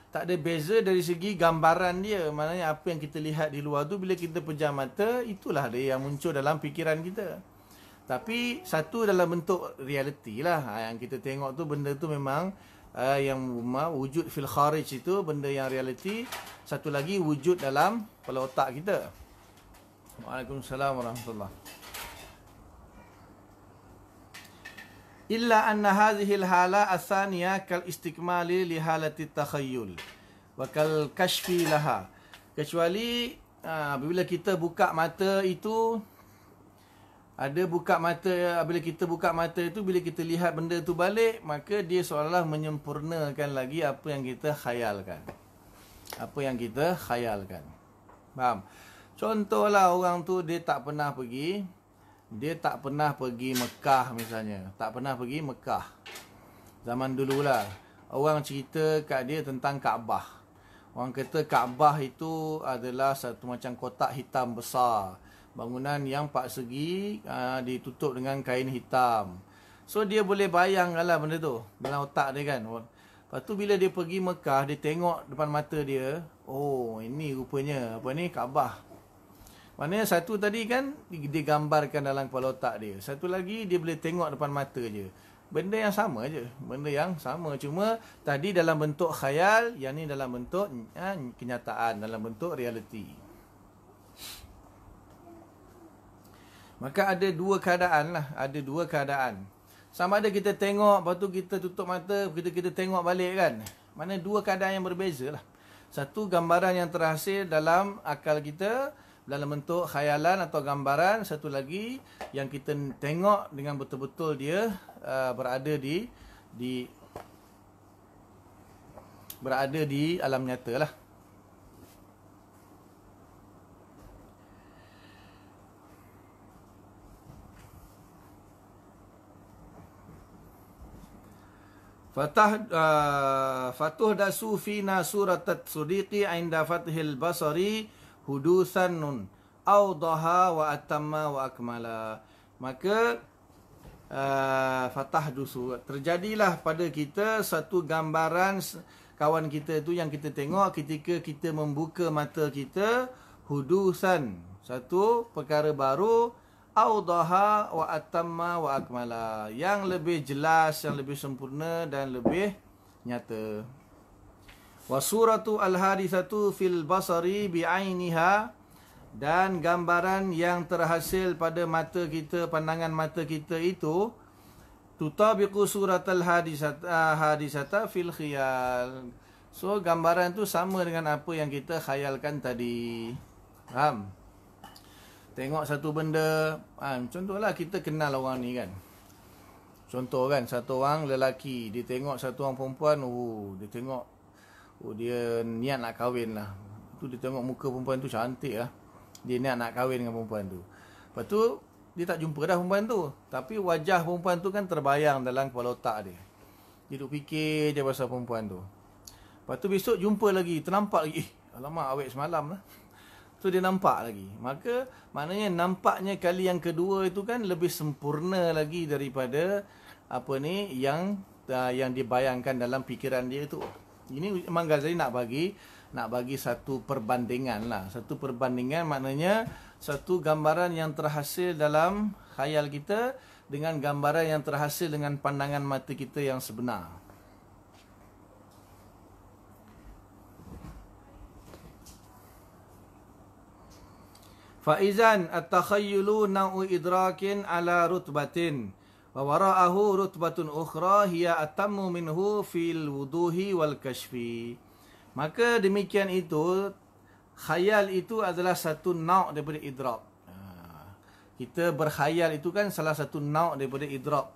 Tak ada beza dari segi gambaran dia. Maknanya apa yang kita lihat di luar tu bila kita pejam mata, itulah dia yang muncul dalam fikiran kita. Tapi satu dalam bentuk realiti lah. Ha, yang kita tengok tu benda tu memang uh, yang wujud fil kharij itu benda yang realiti. Satu lagi wujud dalam kepala otak kita. Waalaikumsalam warahmatullahi illa anna hadhihi al-hala athaniya kal istikmali li halati takhayyul wa kal kashfi laha kecuali uh, bila kita buka mata itu ada buka mata bila kita buka mata itu bila kita lihat benda tu balik maka dia seolah menyempurnakan lagi apa yang kita khayalkan. Apa yang kita khayalkan. Faham? Contohlah orang tu dia tak pernah pergi dia tak pernah pergi Mekah misalnya. Tak pernah pergi Mekah. Zaman dululah. Orang cerita kat dia tentang Kaabah. Orang kata Kaabah itu adalah satu macam kotak hitam besar bangunan yang pak segi uh, ditutup dengan kain hitam. So dia boleh bayangkanlah benda tu dalam otak dia kan. Lepas tu bila dia pergi Mekah, dia tengok depan mata dia, oh ini rupanya apa ni Kaabah. Maknanya satu tadi kan digambarkan dalam kepala otak dia. Satu lagi dia boleh tengok depan mata dia. Benda yang sama je. Benda yang sama. Cuma tadi dalam bentuk khayal, yang ni dalam bentuk ha, kenyataan, dalam bentuk realiti. Maka ada dua keadaan lah. Ada dua keadaan. Sama ada kita tengok, lepas tu kita tutup mata, kita kita tengok balik kan. Mana dua keadaan yang berbeza lah. Satu gambaran yang terhasil dalam akal kita, dalam bentuk khayalan atau gambaran. Satu lagi yang kita tengok dengan betul-betul dia uh, berada di di berada di alam nyata lah. Fatah uh, Fatuh dasu fina surat at-sudiqi inda fathil basari hudusan nun awdaha wa atamma wa akmala. Maka uh, fatah dusu terjadilah pada kita satu gambaran kawan kita itu yang kita tengok ketika kita membuka mata kita hudusan satu perkara baru awdaha wa atamma wa akmala. Yang lebih jelas yang lebih sempurna dan lebih nyata. Wa suratu al hadisatu fil basari bi ainiha. Dan gambaran yang terhasil pada mata kita pandangan mata kita itu tutabiqu suratal hadisat ah, hadisata fil khiyal. So gambaran tu sama dengan apa yang kita khayalkan tadi. Faham Tengok satu benda ha, Contohlah kita kenal orang ni kan. Contoh kan Satu orang lelaki Dia tengok satu orang perempuan Oh dia tengok Oh dia niat nak kahwin lah. Tu dia tengok muka perempuan tu cantik lah. Dia niat nak kahwin dengan perempuan tu. Lepas tu Dia tak jumpa dah perempuan tu. Tapi wajah perempuan tu kan terbayang dalam kepala otak dia. Dia duduk fikir je pasal perempuan tu. Lepas tu besok jumpa lagi Ternampak lagi. Alamak awet semalam lah tu dia nampak lagi. Maka maknanya nampaknya kali yang kedua itu kan lebih sempurna lagi daripada apa ni yang uh, yang dibayangkan dalam fikiran dia itu. Ini Imam Ghazali nak bagi nak bagi satu perbandingan lah. Satu perbandingan maknanya satu gambaran yang terhasil dalam khayal kita dengan gambaran yang terhasil dengan pandangan mata kita yang sebenar. Faizan at-takhayyulu naw'u idrakin ala rutbatin wa wara'ahu rutbatun ukhra hiya atammu minhu fil wuduhi wal kashfi. Maka demikian itu khayal itu adalah satu nau' daripada idrak. Ha, kita berkhayal itu kan salah satu nau' daripada idrak.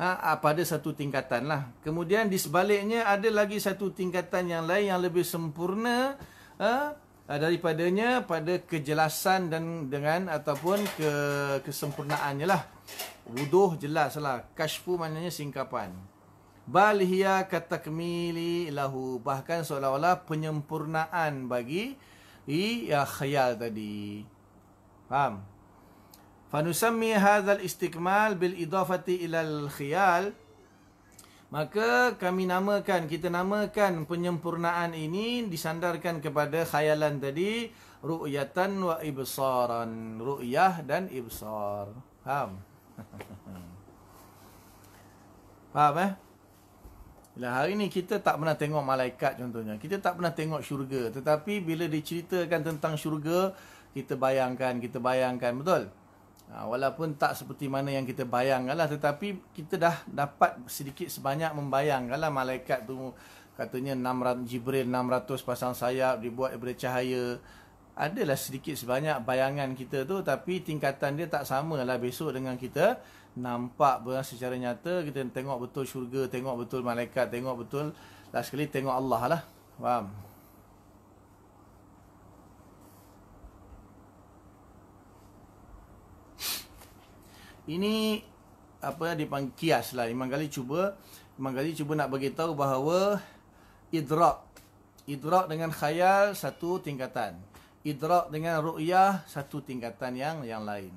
Ha, pada satu tingkatan lah. Kemudian di sebaliknya ada lagi satu tingkatan yang lain yang lebih sempurna. Ha, uh, daripadanya pada kejelasan dan dengan ataupun ke kesempurnaannya lah. Wuduh jelaslah. Kashfu maknanya singkapan. Bal hiya katakmili lahu. Bahkan seolah-olah penyempurnaan bagi i ya khayal tadi. Faham? Fanusammi hadzal istikmal bil idafati ila al khayal Maka kami namakan, kita namakan penyempurnaan ini disandarkan kepada khayalan tadi ru'yatan wa ibsaran. Ru'yah dan ibsar. Faham? Faham eh? Bila hari ni kita tak pernah tengok malaikat contohnya. Kita tak pernah tengok syurga. Tetapi bila diceritakan tentang syurga, kita bayangkan, kita bayangkan. Betul? Ha, walaupun tak seperti mana yang kita bayangkan lah. Tetapi kita dah dapat sedikit sebanyak membayangkan lah malaikat tu. Katanya 600, Jibril 600 pasang sayap dibuat daripada cahaya. adalah sedikit sebanyak bayangan kita tu tapi tingkatan dia tak sama lah besok dengan kita nampak secara nyata kita tengok betul syurga tengok betul malaikat tengok betul last sekali tengok Allah lah faham ini apa dipanggil kias lah Imam Ghazali cuba Imam Ghazali cuba nak bagi tahu bahawa idrak idrak dengan khayal satu tingkatan idrak dengan ru'yah satu tingkatan yang yang lain.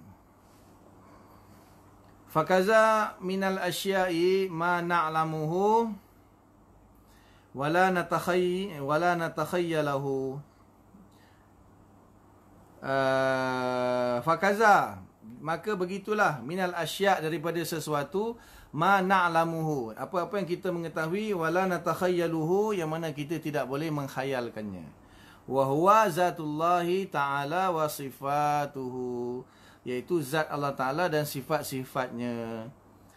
Fakaza minal asya'i ma na'lamuhu wala natakhay wala natakhayyalahu. Uh, fakaza maka begitulah minal asya' daripada sesuatu ma na'lamuhu. Apa-apa yang kita mengetahui wala natakhayyaluhu yang mana kita tidak boleh menghayalkannya. Wa huwa zatullahi ta'ala wa sifatuhu iaitu zat Allah Taala dan sifat-sifatnya.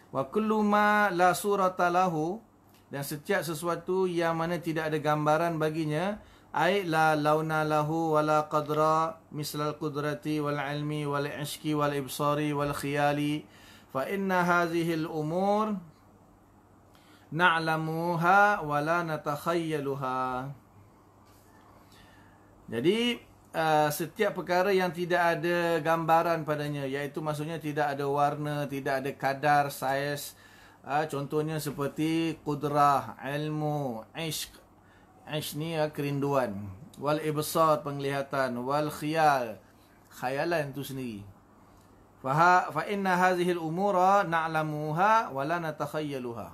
Wa kullu ma la surata lahu dan setiap sesuatu yang mana tidak ada gambaran baginya ai la launa lahu wala qadra misal qudrati wal ilmi wal ishki wal ibsari wal khiyali fa inna hadhihi al umur na'lamuha wala natakhayyaluha jadi uh, setiap perkara yang tidak ada gambaran padanya iaitu maksudnya tidak ada warna, tidak ada kadar, saiz uh, contohnya seperti kudrah, ilmu, ishq. Ishq ni uh, kerinduan. Wal ibsar penglihatan, wal khayal khayalan itu sendiri. Fa fa inna hadhihi al-umura na'lamuha wa la natakhayyaluha.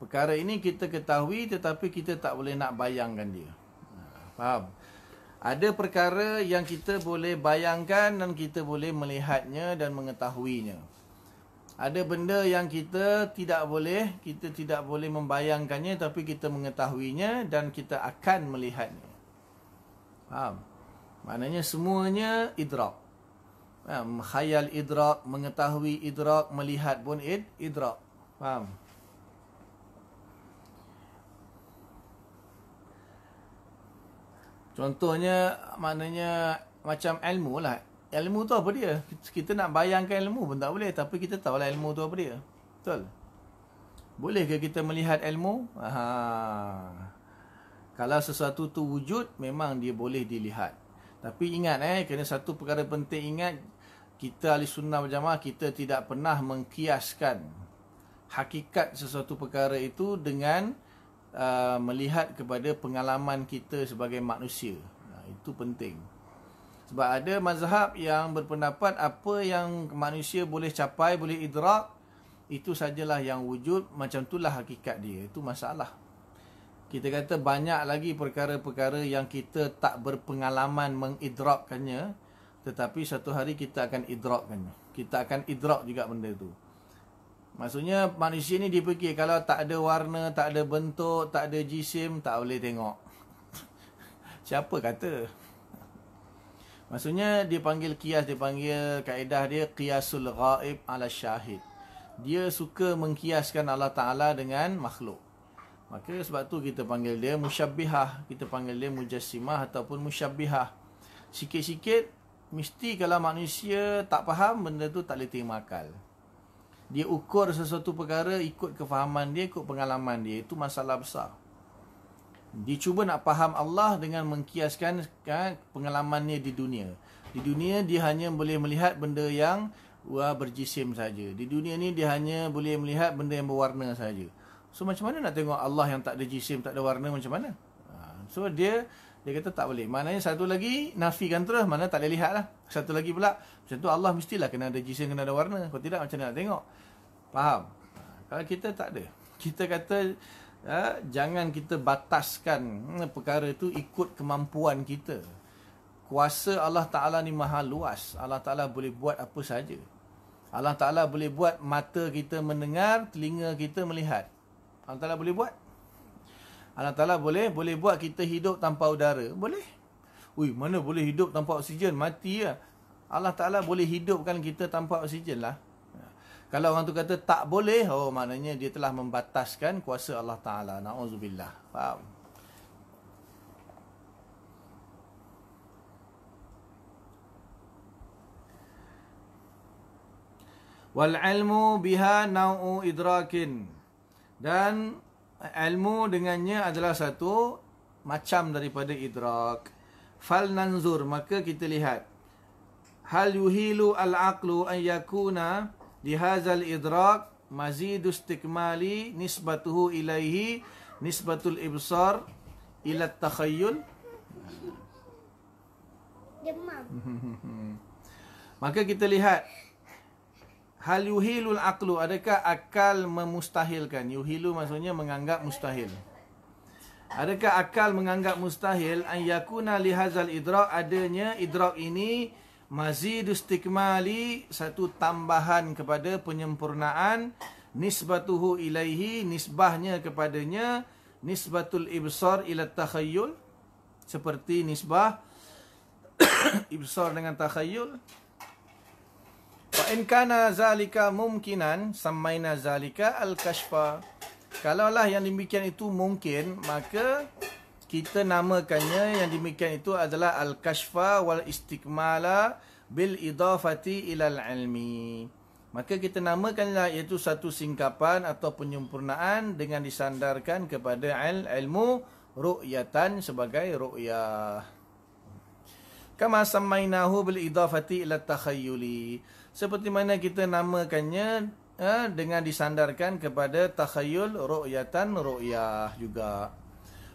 Perkara ini kita ketahui tetapi kita tak boleh nak bayangkan dia. Faham? Ada perkara yang kita boleh bayangkan dan kita boleh melihatnya dan mengetahuinya. Ada benda yang kita tidak boleh, kita tidak boleh membayangkannya tapi kita mengetahuinya dan kita akan melihatnya. Faham? Maknanya semuanya idrak. Faham? Khayal idrak, mengetahui idrak, melihat pun id, idrak. Faham? Contohnya maknanya macam ilmu lah. Ilmu tu apa dia? Kita nak bayangkan ilmu pun tak boleh. Tapi kita tahu lah ilmu tu apa dia. Betul? Boleh ke kita melihat ilmu? Aha. Kalau sesuatu tu wujud, memang dia boleh dilihat. Tapi ingat eh, kena satu perkara penting ingat. Kita ahli sunnah berjamaah, kita tidak pernah mengkiaskan hakikat sesuatu perkara itu dengan uh, melihat kepada pengalaman kita sebagai manusia. Uh, itu penting. Sebab ada mazhab yang berpendapat apa yang manusia boleh capai, boleh idrak, itu sajalah yang wujud, macam itulah hakikat dia. Itu masalah. Kita kata banyak lagi perkara-perkara yang kita tak berpengalaman mengidrakkannya, tetapi satu hari kita akan idrakkannya. Kita akan idrak juga benda itu. Maksudnya manusia ni dipikir kalau tak ada warna, tak ada bentuk, tak ada jisim, tak boleh tengok. Siapa kata? Maksudnya dia panggil kias, dia panggil kaedah dia qiyasul ghaib ala syahid. Dia suka mengkiaskan Allah Ta'ala dengan makhluk. Maka sebab tu kita panggil dia musyabbihah. Kita panggil dia mujassimah ataupun musyabbihah. Sikit-sikit, mesti kalau manusia tak faham, benda tu tak boleh terima akal dia ukur sesuatu perkara ikut kefahaman dia, ikut pengalaman dia. Itu masalah besar. Dia cuba nak faham Allah dengan mengkiaskan kan, pengalamannya di dunia. Di dunia dia hanya boleh melihat benda yang wah, berjisim saja. Di dunia ni dia hanya boleh melihat benda yang berwarna saja. So macam mana nak tengok Allah yang tak ada jisim, tak ada warna macam mana? Ha, so dia dia kata tak boleh. Maknanya satu lagi nafikan terus, mana tak boleh lihat lah. Satu lagi pula, macam tu Allah mestilah kena ada jisim, kena ada warna. Kalau tidak macam mana nak tengok? Faham? Kalau kita tak ada. Kita kata ya, jangan kita bataskan hmm, perkara itu ikut kemampuan kita. Kuasa Allah Ta'ala ni maha luas. Allah Ta'ala boleh buat apa saja. Allah Ta'ala boleh buat mata kita mendengar, telinga kita melihat. Allah Ta'ala boleh buat. Allah Ta'ala boleh boleh buat kita hidup tanpa udara. Boleh. Ui, mana boleh hidup tanpa oksigen? Mati ya. Allah Ta'ala boleh hidupkan kita tanpa oksigen lah. Kalau orang tu kata tak boleh, oh maknanya dia telah membataskan kuasa Allah Ta'ala. Na'udzubillah. Faham? Wal'ilmu biha na'u idrakin. Dan ilmu dengannya adalah satu macam daripada idrak. Fal nanzur. Maka kita lihat. Hal yuhilu al-aqlu an yakuna di hadzal idrak mazidu istikmali nisbatuhu ilaihi nisbatul ibsar ila takhayyul demam maka kita lihat Hal yuhilul aqlu adakah akal memustahilkan? Yuhilu maksudnya menganggap mustahil. Adakah akal menganggap mustahil an yakuna li hadzal idrak adanya idrak ini mazid istikmali satu tambahan kepada penyempurnaan nisbatuhu ilaihi nisbahnya kepadanya nisbatul ibsar ila takhayyul seperti nisbah ibsar dengan takhayyul Fa in kana zalika mumkinan samaina zalika al-kashfa. Kalaulah yang demikian itu mungkin, maka kita namakannya yang demikian itu adalah al-kashfa wal istikmala bil idafati ila al-ilmi. Maka kita namakanlah iaitu satu singkapan atau penyempurnaan dengan disandarkan kepada il ilmu ru'yatan sebagai ru'yah. Kama samainahu bil idafati ila takhayyuli seperti mana kita namakannya eh, dengan disandarkan kepada takhayyul ru'yatan ru'yah juga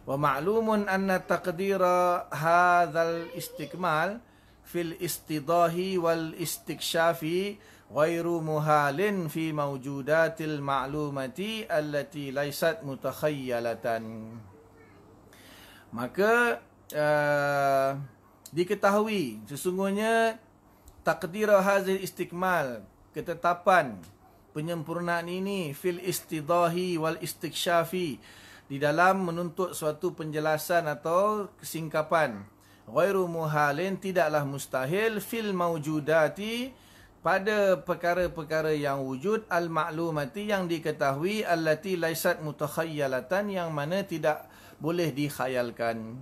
wa ma'lumun anna taqdira hadzal istikmal fil istidahi wal istikshafi ghairu muhalin fi mawjudatil ma'lumati allati laysat mutakhayyalatan maka uh, diketahui sesungguhnya takdir hazil istikmal ketetapan penyempurnaan ini fil istidahi wal istikshafi di dalam menuntut suatu penjelasan atau kesingkapan. Ghairu muhalin tidaklah mustahil fil maujudati pada perkara-perkara yang wujud al maklumati yang diketahui allati laisat mutakhayyalatan yang mana tidak boleh dikhayalkan.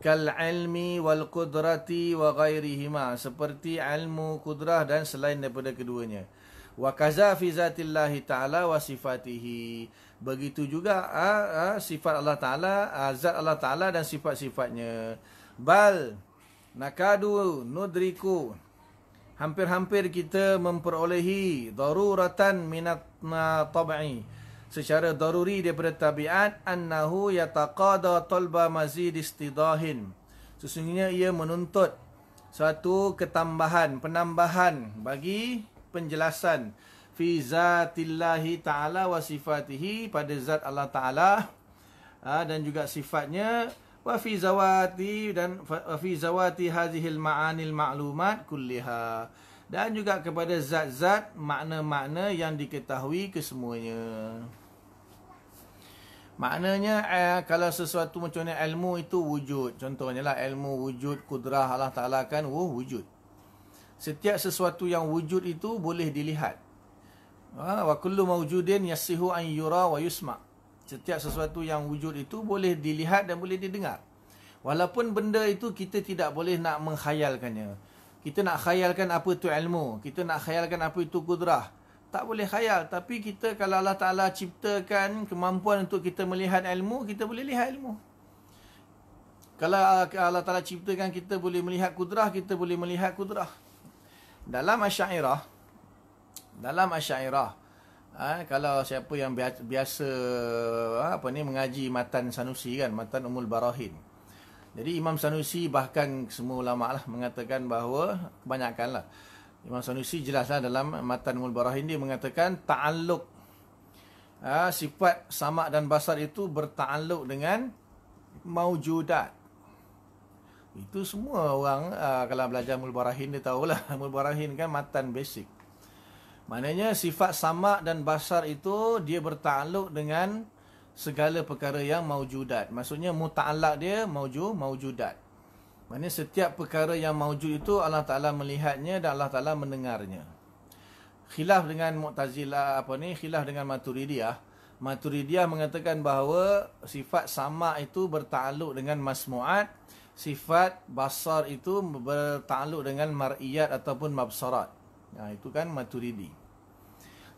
Kal ilmi wal qudrati wa ghairihima seperti ilmu kudrah dan selain daripada keduanya. Wa kaza fi zatillahi taala wa sifatihi begitu juga ha, ha, sifat Allah taala ha, zat Allah taala dan sifat-sifatnya. Bal nakadu nudriku. Hampir-hampir kita memperolehi daruratan minat tab'i secara daruri daripada tabiat annahu yataqada talba mazid istidahin. Sesungguhnya ia menuntut satu ketambahan penambahan bagi penjelasan fi zatillahi taala wa sifatihi pada zat Allah taala ha, dan juga sifatnya wa fi zawati dan wa fi zawati hadhil ma'anil ma'lumat kulliha dan juga kepada zat-zat makna-makna yang diketahui kesemuanya. Maknanya eh, kalau sesuatu macam ni ilmu itu wujud. Contohnya lah ilmu wujud kudrah Allah Ta'ala kan oh, wujud. Setiap sesuatu yang wujud itu boleh dilihat. Ha, wa kullu mawjudin yasihu an yura wa yusma. Setiap sesuatu yang wujud itu boleh dilihat dan boleh didengar. Walaupun benda itu kita tidak boleh nak menghayalkannya. Kita nak khayalkan apa itu ilmu. Kita nak khayalkan apa itu kudrah tak boleh khayal tapi kita kalau Allah Taala ciptakan kemampuan untuk kita melihat ilmu kita boleh lihat ilmu kalau Allah Taala ciptakan kita boleh melihat kudrah kita boleh melihat kudrah dalam asy'ariyah dalam asy'ariyah ha, kalau siapa yang biasa apa ni mengaji matan Sanusi kan matan Umul Barahin jadi Imam Sanusi bahkan semua ulama lah mengatakan bahawa kebanyakanlah Imam Sanusi jelaslah dalam Matan Mul Barahin dia mengatakan ta'alluq ha, sifat samak dan basar itu berta'alluq dengan maujudat. Itu semua orang ha, kalau belajar Mul Barahin dia tahulah Mul Barahin kan matan basic. Maknanya sifat samak dan basar itu dia berta'alluq dengan segala perkara yang maujudat. Maksudnya muta'allaq dia mauju maujudat. Maksudnya setiap perkara yang mawujud itu Allah Ta'ala melihatnya dan Allah Ta'ala mendengarnya. Khilaf dengan Mu'tazilah apa ni, khilaf dengan Maturidiyah. Maturidiyah mengatakan bahawa sifat sama itu bertakluk dengan masmu'at. Sifat basar itu bertakluk dengan mar'iyat ataupun mabsarat. Nah, itu kan Maturidi.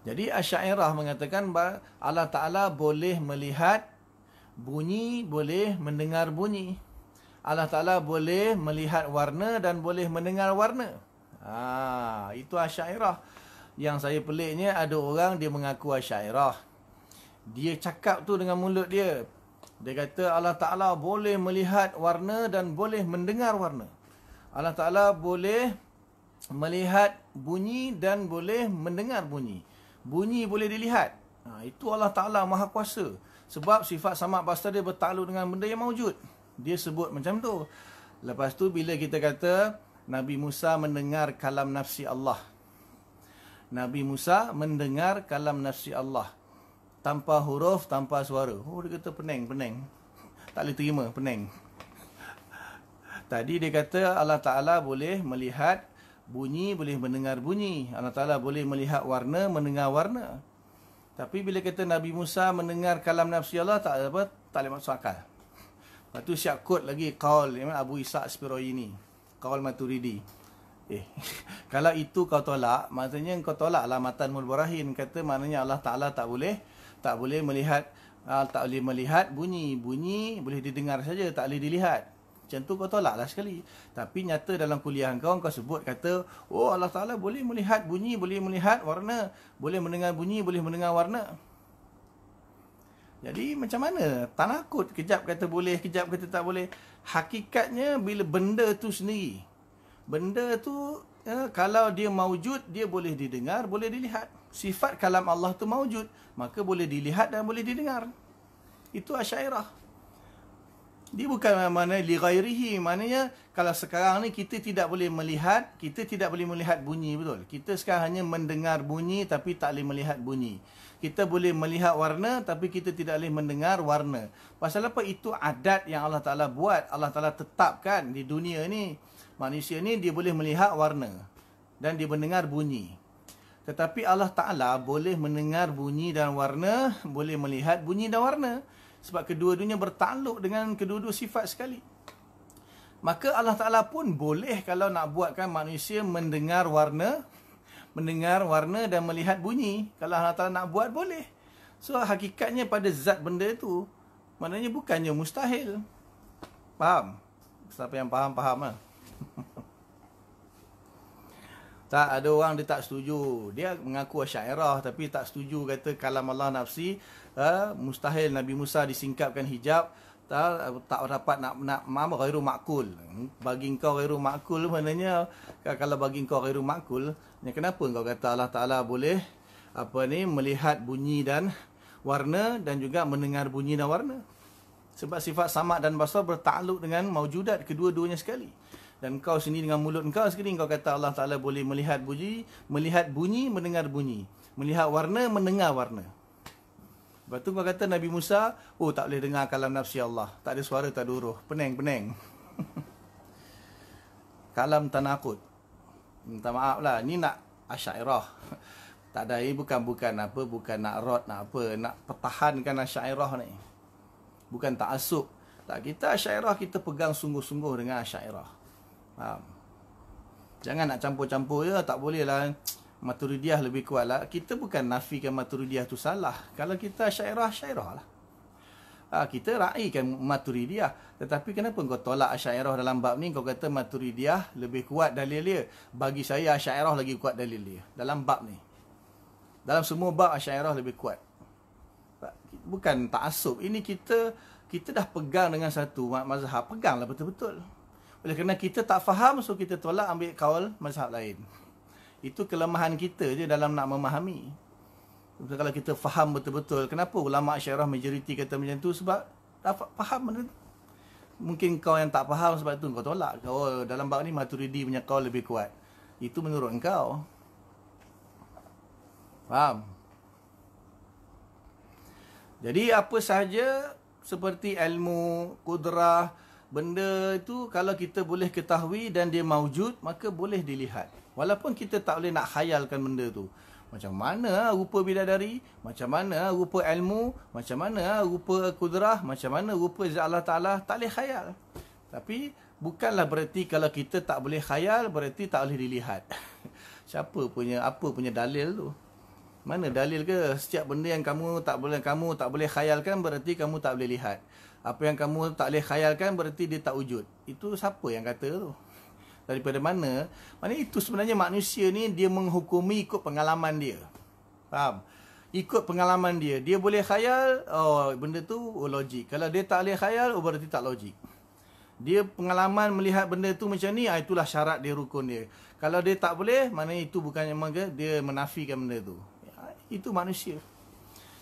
Jadi Asy'ariyah mengatakan Allah Taala boleh melihat bunyi, boleh mendengar bunyi. Allah Taala boleh melihat warna dan boleh mendengar warna. Ha, itu Asy'ariyah. Yang saya peliknya ada orang dia mengaku Asy'ariyah. Dia cakap tu dengan mulut dia. Dia kata Allah Taala boleh melihat warna dan boleh mendengar warna. Allah Taala boleh melihat bunyi dan boleh mendengar bunyi bunyi boleh dilihat. Ha, itu Allah Ta'ala Maha Kuasa. Sebab sifat samak basta dia bertakluk dengan benda yang mawujud. Dia sebut macam tu. Lepas tu bila kita kata Nabi Musa mendengar kalam nafsi Allah. Nabi Musa mendengar kalam nafsi Allah. Tanpa huruf, tanpa suara. Oh dia kata pening, pening. Tak boleh terima, pening. Tadi dia kata Allah Ta'ala boleh melihat bunyi boleh mendengar bunyi. Allah Ta'ala boleh melihat warna, mendengar warna. Tapi bila kata Nabi Musa mendengar kalam nafsi Allah, tak apa, tak boleh masuk akal. Lepas tu siap kod lagi kaul Abu Isa Spiroi ini. Kaul Maturidi. Eh, kalau itu kau tolak, maksudnya kau tolak lah Matan Mulbarahin. Kata maknanya Allah Ta'ala tak boleh, tak boleh melihat, uh, tak boleh melihat bunyi. Bunyi boleh didengar saja, tak boleh dilihat. Macam tu kau tolak lah sekali. Tapi nyata dalam kuliah kau, kau sebut kata, oh Allah Ta'ala boleh melihat bunyi, boleh melihat warna, boleh mendengar bunyi, boleh mendengar warna. Jadi macam mana? Tak nakut. Kejap kata boleh, kejap kata tak boleh. Hakikatnya bila benda tu sendiri. Benda tu, ya, kalau dia maujud, dia boleh didengar, boleh dilihat. Sifat kalam Allah tu maujud, maka boleh dilihat dan boleh didengar. Itu asyairah. Dia bukan mana li ghairihi. Maknanya kalau sekarang ni kita tidak boleh melihat, kita tidak boleh melihat bunyi betul. Kita sekarang hanya mendengar bunyi tapi tak boleh melihat bunyi. Kita boleh melihat warna tapi kita tidak boleh mendengar warna. Pasal apa itu adat yang Allah Taala buat, Allah Taala tetapkan di dunia ni. Manusia ni dia boleh melihat warna dan dia mendengar bunyi. Tetapi Allah Taala boleh mendengar bunyi dan warna, boleh melihat bunyi dan warna sebab kedua-duanya bertakluk dengan kedua-dua sifat sekali. Maka Allah Ta'ala pun boleh kalau nak buatkan manusia mendengar warna, mendengar warna dan melihat bunyi. Kalau Allah Ta'ala nak buat, boleh. So, hakikatnya pada zat benda itu, maknanya bukannya mustahil. Faham? Siapa yang faham, faham lah. tak, ada orang dia tak setuju. Dia mengaku syairah tapi tak setuju kata kalam Allah nafsi ha, mustahil Nabi Musa disingkapkan hijab. Tak tak dapat nak nak mama ghairu makul. Bagi kau ghairu makul maknanya kalau bagi kau ghairu makul kenapa kau kata Allah Taala boleh apa ni melihat bunyi dan warna dan juga mendengar bunyi dan warna? Sebab sifat samak dan basar bertakluk dengan maujudat kedua-duanya sekali dan kau sini dengan mulut kau sekali kau kata Allah Taala boleh melihat bunyi melihat bunyi mendengar bunyi melihat warna mendengar warna Lepas tu kau kata Nabi Musa, oh tak boleh dengar kalam nafsi Allah. Tak ada suara, tak ada huruf. Pening, pening. kalam tanakut. Minta maaf lah. Ni nak asyairah. tak ada, ini bukan bukan apa, bukan nak rot, nak apa. Nak pertahankan asyairah ni. Bukan tak asuk. Tak, kita asyairah, kita pegang sungguh-sungguh dengan asyairah. Faham? Jangan nak campur-campur ya, tak boleh lah. Maturidiyah lebih kuat lah. Kita bukan nafikan Maturidiyah tu salah. Kalau kita syairah, syairah lah. Ha, kita raikan Maturidiyah. Tetapi kenapa kau tolak syairah dalam bab ni? Kau kata Maturidiyah lebih kuat dalil dia. Bagi saya syairah lagi kuat dalil dia. Dalam bab ni. Dalam semua bab syairah lebih kuat. Bukan tak asub. Ini kita kita dah pegang dengan satu mazhab. Peganglah betul-betul. Oleh kerana kita tak faham, so kita tolak ambil kaul mazhab lain. Itu kelemahan kita je dalam nak memahami. Sebab kalau kita faham betul-betul, kenapa ulama syarah majoriti kata macam tu? Sebab tak faham benda tu. Mungkin kau yang tak faham sebab tu kau tolak. Kau oh, dalam bab ni maturidi punya kau lebih kuat. Itu menurut kau. Faham? Jadi apa sahaja seperti ilmu, kudrah, benda itu kalau kita boleh ketahui dan dia maujud, maka boleh dilihat. Walaupun kita tak boleh nak khayalkan benda tu. Macam mana rupa bidadari, macam mana rupa ilmu, macam mana rupa kudrah, macam mana rupa zat Allah Ta'ala, tak boleh khayal. Tapi bukanlah berarti kalau kita tak boleh khayal, berarti tak boleh dilihat. Siapa punya, apa punya dalil tu? Mana dalil ke setiap benda yang kamu tak boleh kamu tak boleh khayalkan berarti kamu tak boleh lihat. Apa yang kamu tak boleh khayalkan berarti dia tak wujud. Itu siapa yang kata tu? Daripada mana? Mana itu sebenarnya manusia ni dia menghukumi ikut pengalaman dia. Faham? Ikut pengalaman dia. Dia boleh khayal, oh benda tu oh, logik. Kalau dia tak boleh khayal, oh berarti tak logik. Dia pengalaman melihat benda tu macam ni, ah, itulah syarat dia rukun dia. Kalau dia tak boleh, mana itu bukannya dia menafikan benda tu. Itu manusia.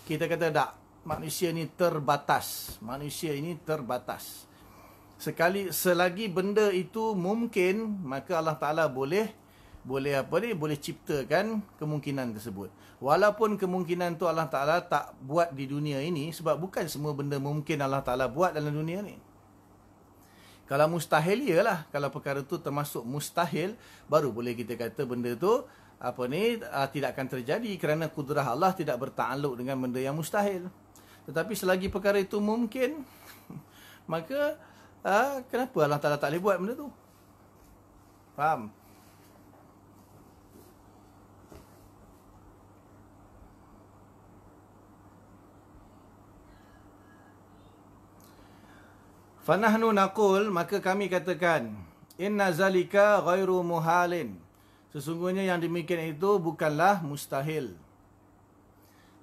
Kita kata tak. Manusia ni terbatas. Manusia ini terbatas. Sekali selagi benda itu mungkin, maka Allah Taala boleh boleh apa ni? Boleh ciptakan kemungkinan tersebut. Walaupun kemungkinan tu Allah Taala tak buat di dunia ini sebab bukan semua benda mungkin Allah Taala buat dalam dunia ni. Kalau mustahil iyalah. Kalau perkara tu termasuk mustahil, baru boleh kita kata benda tu apa ni uh, tidak akan terjadi kerana kudrah Allah tidak bertakluk dengan benda yang mustahil. Tetapi selagi perkara itu mungkin maka uh, kenapa Allah Taala tak boleh buat benda tu? Faham? Fanahnu naqul maka kami katakan inna zalika ghairu muhalin Sesungguhnya yang demikian itu bukanlah mustahil.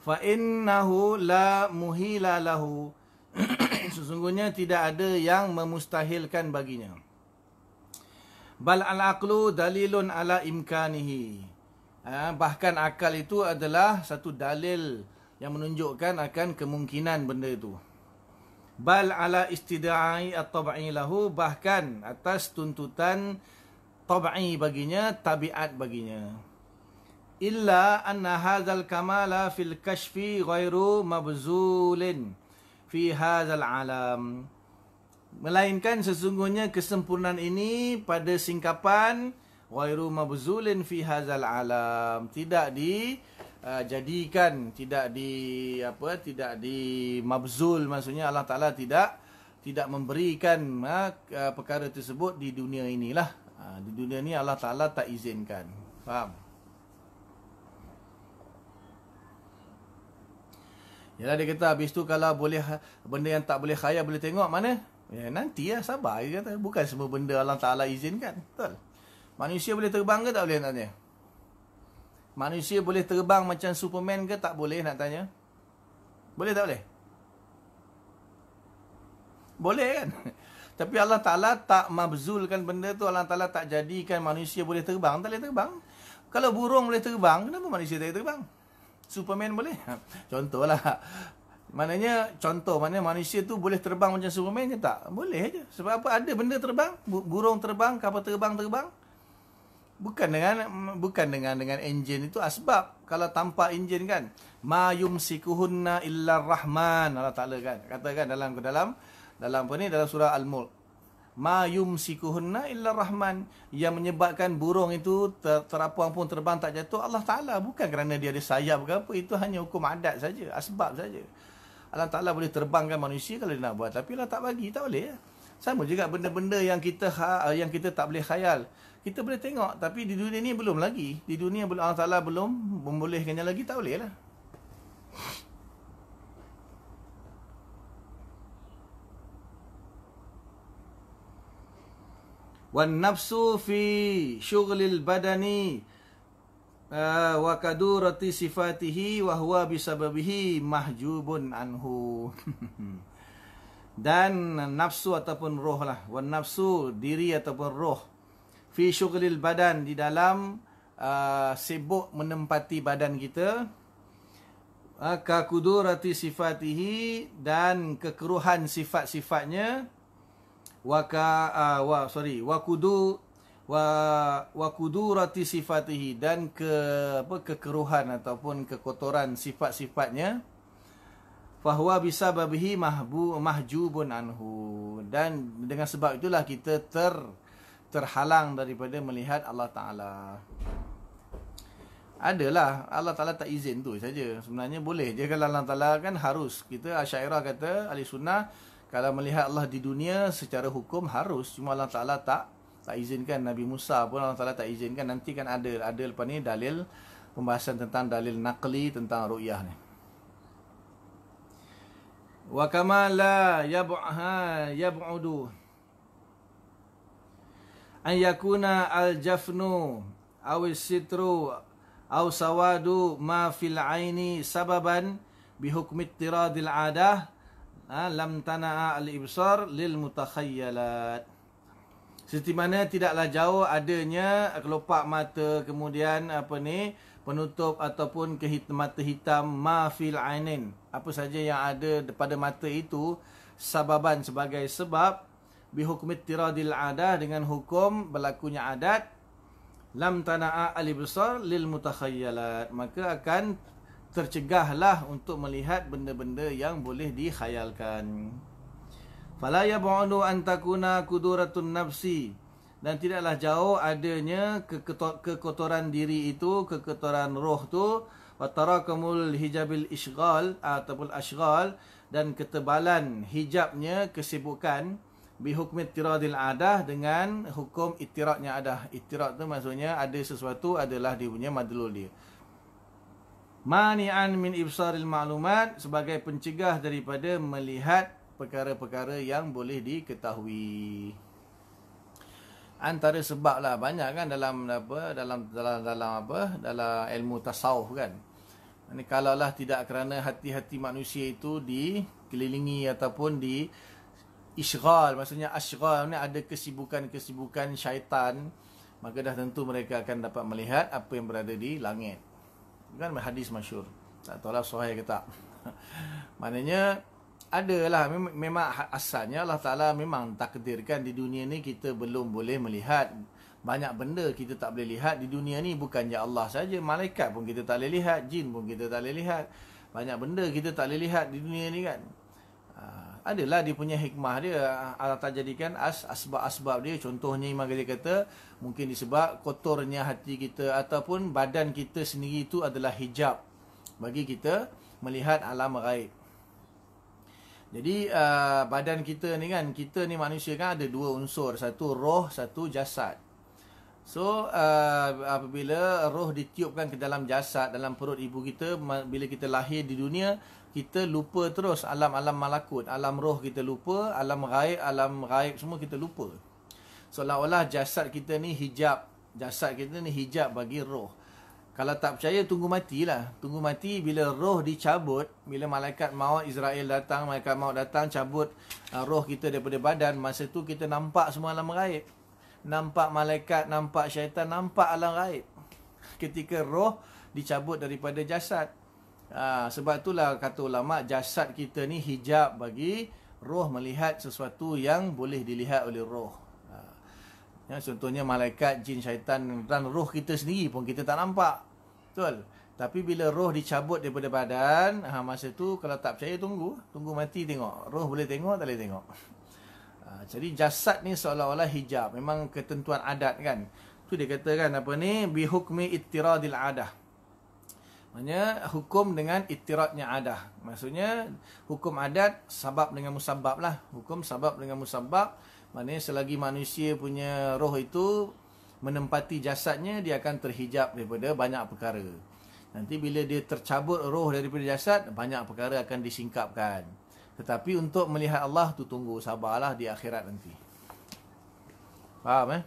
Fa innahu la muhila lahu. Sesungguhnya tidak ada yang memustahilkan baginya. Bal al-aqlu dalilun ala imkanihi. Ha, bahkan akal itu adalah satu dalil yang menunjukkan akan kemungkinan benda itu. Bal ala istidai at-tab'i lahu bahkan atas tuntutan tab'i baginya, tabiat baginya. Illa anna hadzal kamala fil kashfi ghairu mabzulin fi hadzal alam. Melainkan sesungguhnya kesempurnaan ini pada singkapan ghairu mabzulin fi hadzal alam. Tidak di uh, jadikan, tidak di apa, tidak di mabzul maksudnya Allah Taala tidak tidak memberikan uh, perkara tersebut di dunia inilah Ha, di dunia ni Allah Ta'ala tak izinkan. Faham? Yalah dia kata habis tu kalau boleh benda yang tak boleh khayal boleh tengok mana? Ya nanti ya sabar dia kata. Bukan semua benda Allah Ta'ala izinkan. Betul? Manusia boleh terbang ke tak boleh nak tanya? Manusia boleh terbang macam Superman ke tak boleh nak tanya? Boleh tak boleh? Boleh kan? Tapi Allah Ta'ala tak mabzulkan benda tu. Allah Ta'ala tak jadikan manusia boleh terbang. Tak boleh terbang. Kalau burung boleh terbang, kenapa manusia tak boleh terbang? Superman boleh? Contohlah. Maknanya, contoh, mana manusia tu boleh terbang macam Superman ke tak? Boleh je. Sebab apa? Ada benda terbang. Burung terbang, kapal terbang, terbang. Bukan dengan bukan dengan dengan enjin itu asbab. Kalau tanpa enjin kan. Ma yumsikuhunna illa rahman. Allah Ta'ala kan. Katakan dalam dalam dalam apa ni dalam surah al-mulk ma yumsikuhunna illa rahman. Yang menyebabkan burung itu ter, terapung pun terbang tak jatuh Allah taala. Bukan kerana dia ada sayap ke apa itu hanya hukum adat saja asbab saja. Allah taala boleh terbangkan manusia kalau dia nak buat. Tapi Allah tak bagi tak boleh ya? sama juga benda-benda yang kita ha, yang kita tak boleh khayal. Kita boleh tengok tapi di dunia ni belum lagi. Di dunia Allah taala belum membolehkannya lagi tak boleh lah wan nafsu fi syughlil badani uh, wa kadurati sifatihi wa huwa bisababihi mahjubun anhu. Dan nafsu ataupun roh lah wan nafsu diri ataupun roh fi syughlil badan di dalam uh, sibuk menempati badan kita uh, sifatihi dan kekeruhan sifat-sifatnya wa ka uh, wa sorry wa kudu wa wa kudurati sifatihi dan ke apa kekeruhan ataupun kekotoran sifat-sifatnya. Fahuwa bisababihi mahbu mahjubun anhu. Dan dengan sebab itulah kita ter terhalang daripada melihat Allah taala. Adalah Allah Taala tak izin tu saja. Sebenarnya boleh je kalau Allah Taala kan harus. Kita asyairah kata ahli sunnah kalau melihat Allah di dunia secara hukum harus. Cuma Allah Taala tak tak izinkan Nabi Musa pun Allah Taala tak izinkan. Nanti kan ada ada lepas ni dalil pembahasan tentang dalil naqli tentang ru'yah ni. Wa kama la yab'ha yab'udu an yakuna al-jafnu aw sitru aw sawadu ma fil aini sababan bi hukmi ittiradil adah ha, lam tana'a al-ibsar lil mutakhayyalat seperti mana tidaklah jauh adanya kelopak mata kemudian apa ni penutup ataupun kehit mata hitam ma fil ainin. Apa saja yang ada pada mata itu sababan sebagai sebab bi tiradil adah dengan hukum berlakunya adat lam tana'a al besar lil mutakhayyalat maka akan tercegahlah untuk melihat benda-benda yang boleh dikhayalkan. Fala yab'udu an takuna kuduratun nafsi. Dan tidaklah jauh adanya kekotoran diri itu kekotoran roh tu. Watarakamul hijabil ishghal ataupun ashghal dan ketebalan hijabnya kesibukan bihukmi tiradil adah dengan hukum itiradnya adah. Itirad tu maksudnya ada sesuatu adalah dia punya madlul dia mani'an min ibsaril ma'lumat sebagai pencegah daripada melihat perkara-perkara yang boleh diketahui. Antara sebab lah banyak kan dalam apa dalam dalam dalam apa dalam ilmu tasawuf kan. Ini kalaulah tidak kerana hati-hati manusia itu dikelilingi ataupun di isghal maksudnya asghal ni ada kesibukan-kesibukan syaitan maka dah tentu mereka akan dapat melihat apa yang berada di langit kan hadis masyhur. Tak tahulah sahih ke tak. Maknanya adalah memang ha- asalnya Allah Taala memang takdirkan di dunia ni kita belum boleh melihat. Banyak benda kita tak boleh lihat di dunia ni bukannya Allah saja. Malaikat pun kita tak boleh lihat jin pun kita tak boleh lihat. Banyak benda kita tak boleh lihat di dunia ni kan adalah dia punya hikmah dia Allah Taala jadikan as asbab-asbab dia. Contohnya Imam Ghazali kata mungkin disebab kotornya hati kita ataupun badan kita sendiri itu adalah hijab. Bagi kita melihat alam gaib. Jadi uh, badan kita ni kan kita ni manusia kan ada dua unsur, satu roh, satu jasad. So uh, apabila roh ditiupkan ke dalam jasad dalam perut ibu kita bila kita lahir di dunia kita lupa terus alam-alam malakut, alam roh kita lupa, alam gaib, alam gaib semua kita lupa. Seolah-olah jasad kita ni hijab, jasad kita ni hijab bagi roh. Kalau tak percaya tunggu matilah. Tunggu mati bila roh dicabut, bila malaikat maut Israel datang, malaikat maut datang cabut uh, roh kita daripada badan, masa tu kita nampak semua alam gaib. Nampak malaikat, nampak syaitan, nampak alam gaib. Ketika roh dicabut daripada jasad. Uh, sebab itulah kata ulama jasad kita ni hijab bagi roh melihat sesuatu yang boleh dilihat oleh roh. Uh, ya, contohnya malaikat, jin, syaitan dan roh kita sendiri pun kita tak nampak. Betul. Tapi bila roh dicabut daripada badan, ha, masa tu kalau tak percaya tunggu. Tunggu mati tengok. Roh boleh tengok, tak boleh tengok. Ha, jadi jasad ni seolah-olah hijab. Memang ketentuan adat kan. Tu dia katakan apa ni? Bihukmi ittiradil adah. Maksudnya hukum dengan ittiradnya adah. Maksudnya hukum adat sabab dengan musabab lah. Hukum sabab dengan musabab. Maksudnya selagi manusia punya roh itu menempati jasadnya dia akan terhijab daripada banyak perkara. Nanti bila dia tercabut roh daripada jasad, banyak perkara akan disingkapkan. Tetapi untuk melihat Allah tu tunggu sabarlah di akhirat nanti. Faham eh?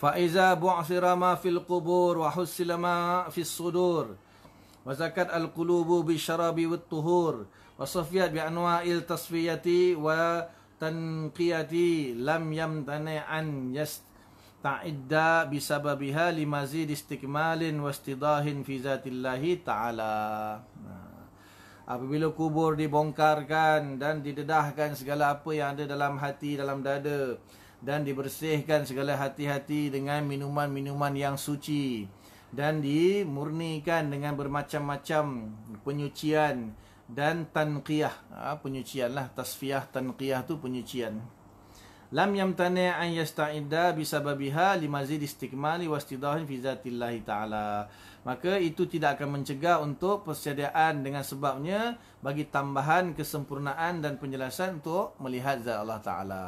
Faiza bu'sira ma fil qubur wa husila ma fis sudur. وزكت القلوب بالشراب والطهور وصفيت بأنواع التصفية وتنقية لم يمتنع أن يستعد بسببها لمزيد استكمال واستضاه في ذات الله تعالى Apabila kubur dibongkarkan dan didedahkan segala apa yang ada dalam hati, dalam dada dan dibersihkan segala hati-hati dengan minuman-minuman yang suci. Dan dimurnikan dengan bermacam-macam penyucian dan tanqiyah. Ha, penyucian lah tasfiyah tanqiyah tu penyucian. Lam yamtani an yasta'idda bisababiha limazid istikmali wastidahin fi zatillahi ta'ala. Maka itu tidak akan mencegah untuk persediaan dengan sebabnya bagi tambahan kesempurnaan dan penjelasan untuk melihat zat Allah Taala.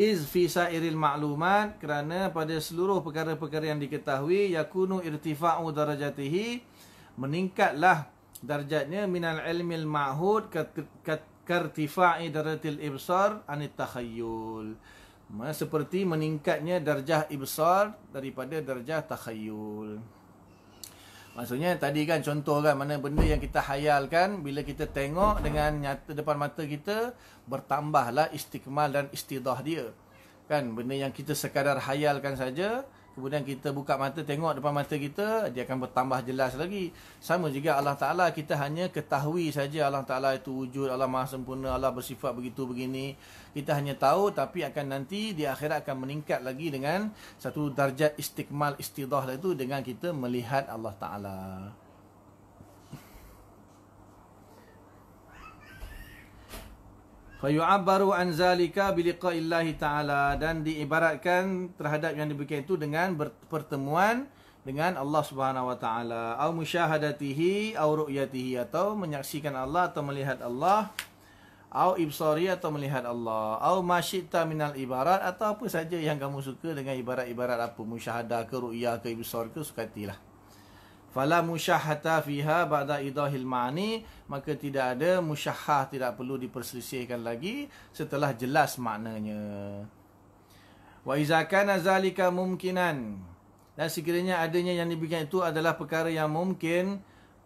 Iz fi sairil ma'lumat kerana pada seluruh perkara-perkara yang diketahui yakunu irtifa'u darajatihi meningkatlah darjatnya minal ilmil ma'hud kartifa'i darajatil ibsar anit takhayyul. Seperti meningkatnya darjah ibsar daripada darjah takhayyul. Maksudnya tadi kan contoh kan mana benda yang kita hayalkan bila kita tengok dengan nyata depan mata kita bertambahlah istikmal dan istidah dia. Kan benda yang kita sekadar hayalkan saja kemudian kita buka mata tengok depan mata kita dia akan bertambah jelas lagi. Sama juga Allah Taala kita hanya ketahui saja Allah Taala itu wujud Allah Maha sempurna Allah bersifat begitu begini. Kita hanya tahu tapi akan nanti di akhirat akan meningkat lagi dengan satu darjat istikmal istidah itu dengan kita melihat Allah Taala fayu'abbaru an zalika bi liqa'illahi ta'ala. Dan diibaratkan terhadap yang demikian itu dengan pertemuan dengan Allah Subhanahu wa taala. Au musyahadatihi au ru'yatihi atau menyaksikan Allah atau melihat Allah. Au ibsari atau melihat Allah. Au masyita minal ibarat atau apa saja yang kamu suka dengan ibarat-ibarat apa. Musyahadah ke ru'yah ke ibsar ke sukatilah fala musyahata fiha ba'da idahil ma'ani. Maka tidak ada musyahah tidak perlu diperselisihkan lagi setelah jelas maknanya. Wa iza kana zalika mumkinan. Dan sekiranya adanya yang diberikan itu adalah perkara yang mungkin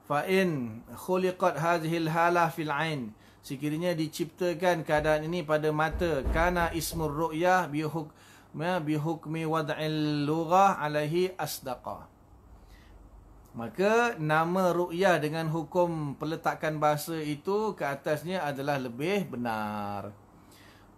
fa in khuliqat hadhihi halah fil ain. Sekiranya diciptakan keadaan ini pada mata kana ismur ru'yah bihuk ma bihukmi wad'il lughah alaihi asdaqa Maka nama ru'yah dengan hukum peletakan bahasa itu ke atasnya adalah lebih benar.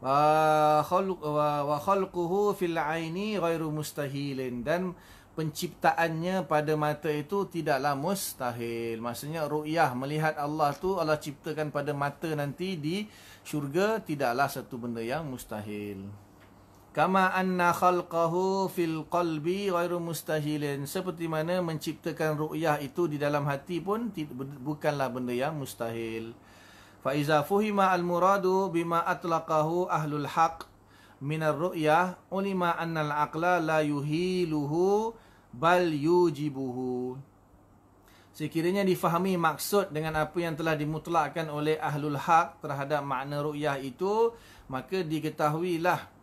Wa khalquhu fil aini ghairu mustahilin dan penciptaannya pada mata itu tidaklah mustahil. Maksudnya ru'yah melihat Allah tu Allah ciptakan pada mata nanti di syurga tidaklah satu benda yang mustahil kama anna khalqahu fil qalbi ghairu mustahilin. Seperti mana menciptakan ru'yah itu di dalam hati pun bukanlah benda yang mustahil. Fa iza fuhima al muradu bima atlaqahu ahlul haq min ar ru'yah ulima anna al aqla la yuhiluhu bal yujibuhu. Sekiranya difahami maksud dengan apa yang telah dimutlakkan oleh ahlul haq terhadap makna ru'yah itu, maka diketahuilah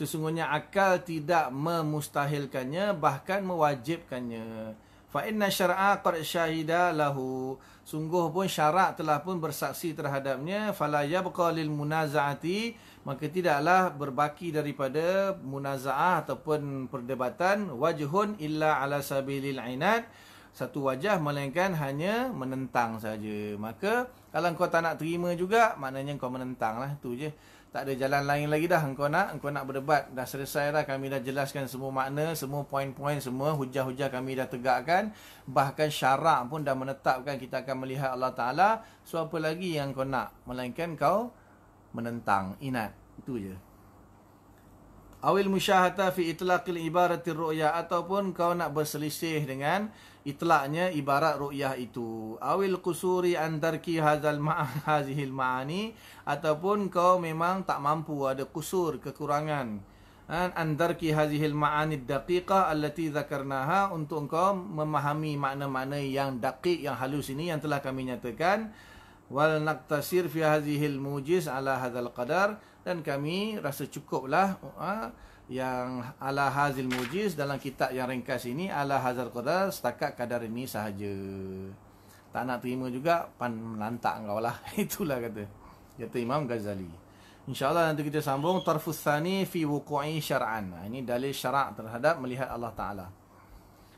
sesungguhnya akal tidak memustahilkannya bahkan mewajibkannya. Fa inna syar'a qad syahida lahu. Sungguh pun syarak telah pun bersaksi terhadapnya. Fala yabqa lil munazaati. Maka tidaklah berbaki daripada munazaah ataupun perdebatan. Wajhun illa ala sabilil ainat satu wajah melainkan hanya menentang saja. Maka kalau kau tak nak terima juga maknanya kau menentanglah. Itu je tak ada jalan lain lagi dah. Engkau nak engkau nak berdebat. Dah selesai dah. Kami dah jelaskan semua makna semua poin-poin semua hujah-hujah kami dah tegakkan. Bahkan syarak pun dah menetapkan kita akan melihat Allah Taala. So apa lagi yang kau nak? Melainkan kau menentang inat. Itu je awil musyahata fi itlaqil ibaratir ru'ya ataupun kau nak berselisih dengan itlaknya ibarat ru'yah itu. Awil qusuri andarki hadzal ma'hazihil ma'ani ataupun kau memang tak mampu ada kusur kekurangan. An andarki hazihil ma'ani daqiqah allati dzakarnaha untuk kau memahami makna-makna yang daqiq yang halus ini yang telah kami nyatakan. Wal naqtasir fi hazihil mujiz ala hadzal qadar dan kami rasa cukuplah uh, yang ala hazil mujiz dalam kitab yang ringkas ini ala hazal qadar setakat kadar ini sahaja. Tak nak terima juga pan melantak kau lah. Itulah kata. Kata Imam Ghazali. InsyaAllah nanti kita sambung tarfus fi wuku'i syar'an. Ha, ini dalil syarak terhadap melihat Allah Ta'ala.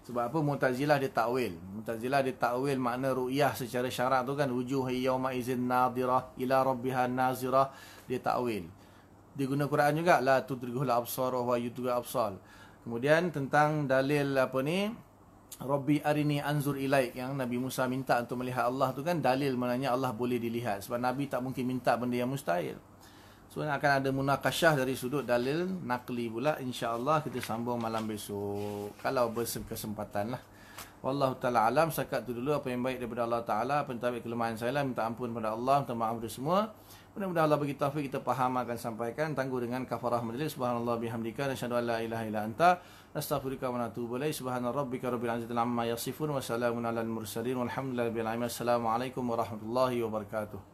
Sebab apa Mu'tazilah dia takwil. Mu'tazilah dia takwil makna ru'yah secara syarak tu kan. Wujuh yawma izin nadirah ila rabbiha nazirah. Dia takwil diguna Quran juga la tudrihul absar wa yudrihul absar. Kemudian tentang dalil apa ni Rabbi arini anzur ilaik yang Nabi Musa minta untuk melihat Allah tu kan dalil maknanya Allah boleh dilihat sebab Nabi tak mungkin minta benda yang mustahil. Sebenarnya akan ada munakasyah dari sudut dalil nakli pula. insya-Allah kita sambung malam besok. Kalau berkesempatan lah. Wallahu taala alam. Sakat tu dulu apa yang baik daripada Allah taala apa yang kelemahan saya lah. Minta ampun pada Allah minta maaf kepada semua. Mudah-mudahan Allah bagi taufik kita faham akan sampaikan. Tangguh dengan kafarah majlis. Subhanallah bihamdika nasyhadu an la ilaha illa anta. Nastaghfiruka wa natubu ilaik subhana rabbika rabbil izzati amma yasifun wa salamun alal mursalin. Walhamdulillahi rabbil alamin. Assalamu alaikum warahmatullahi wabarakatuh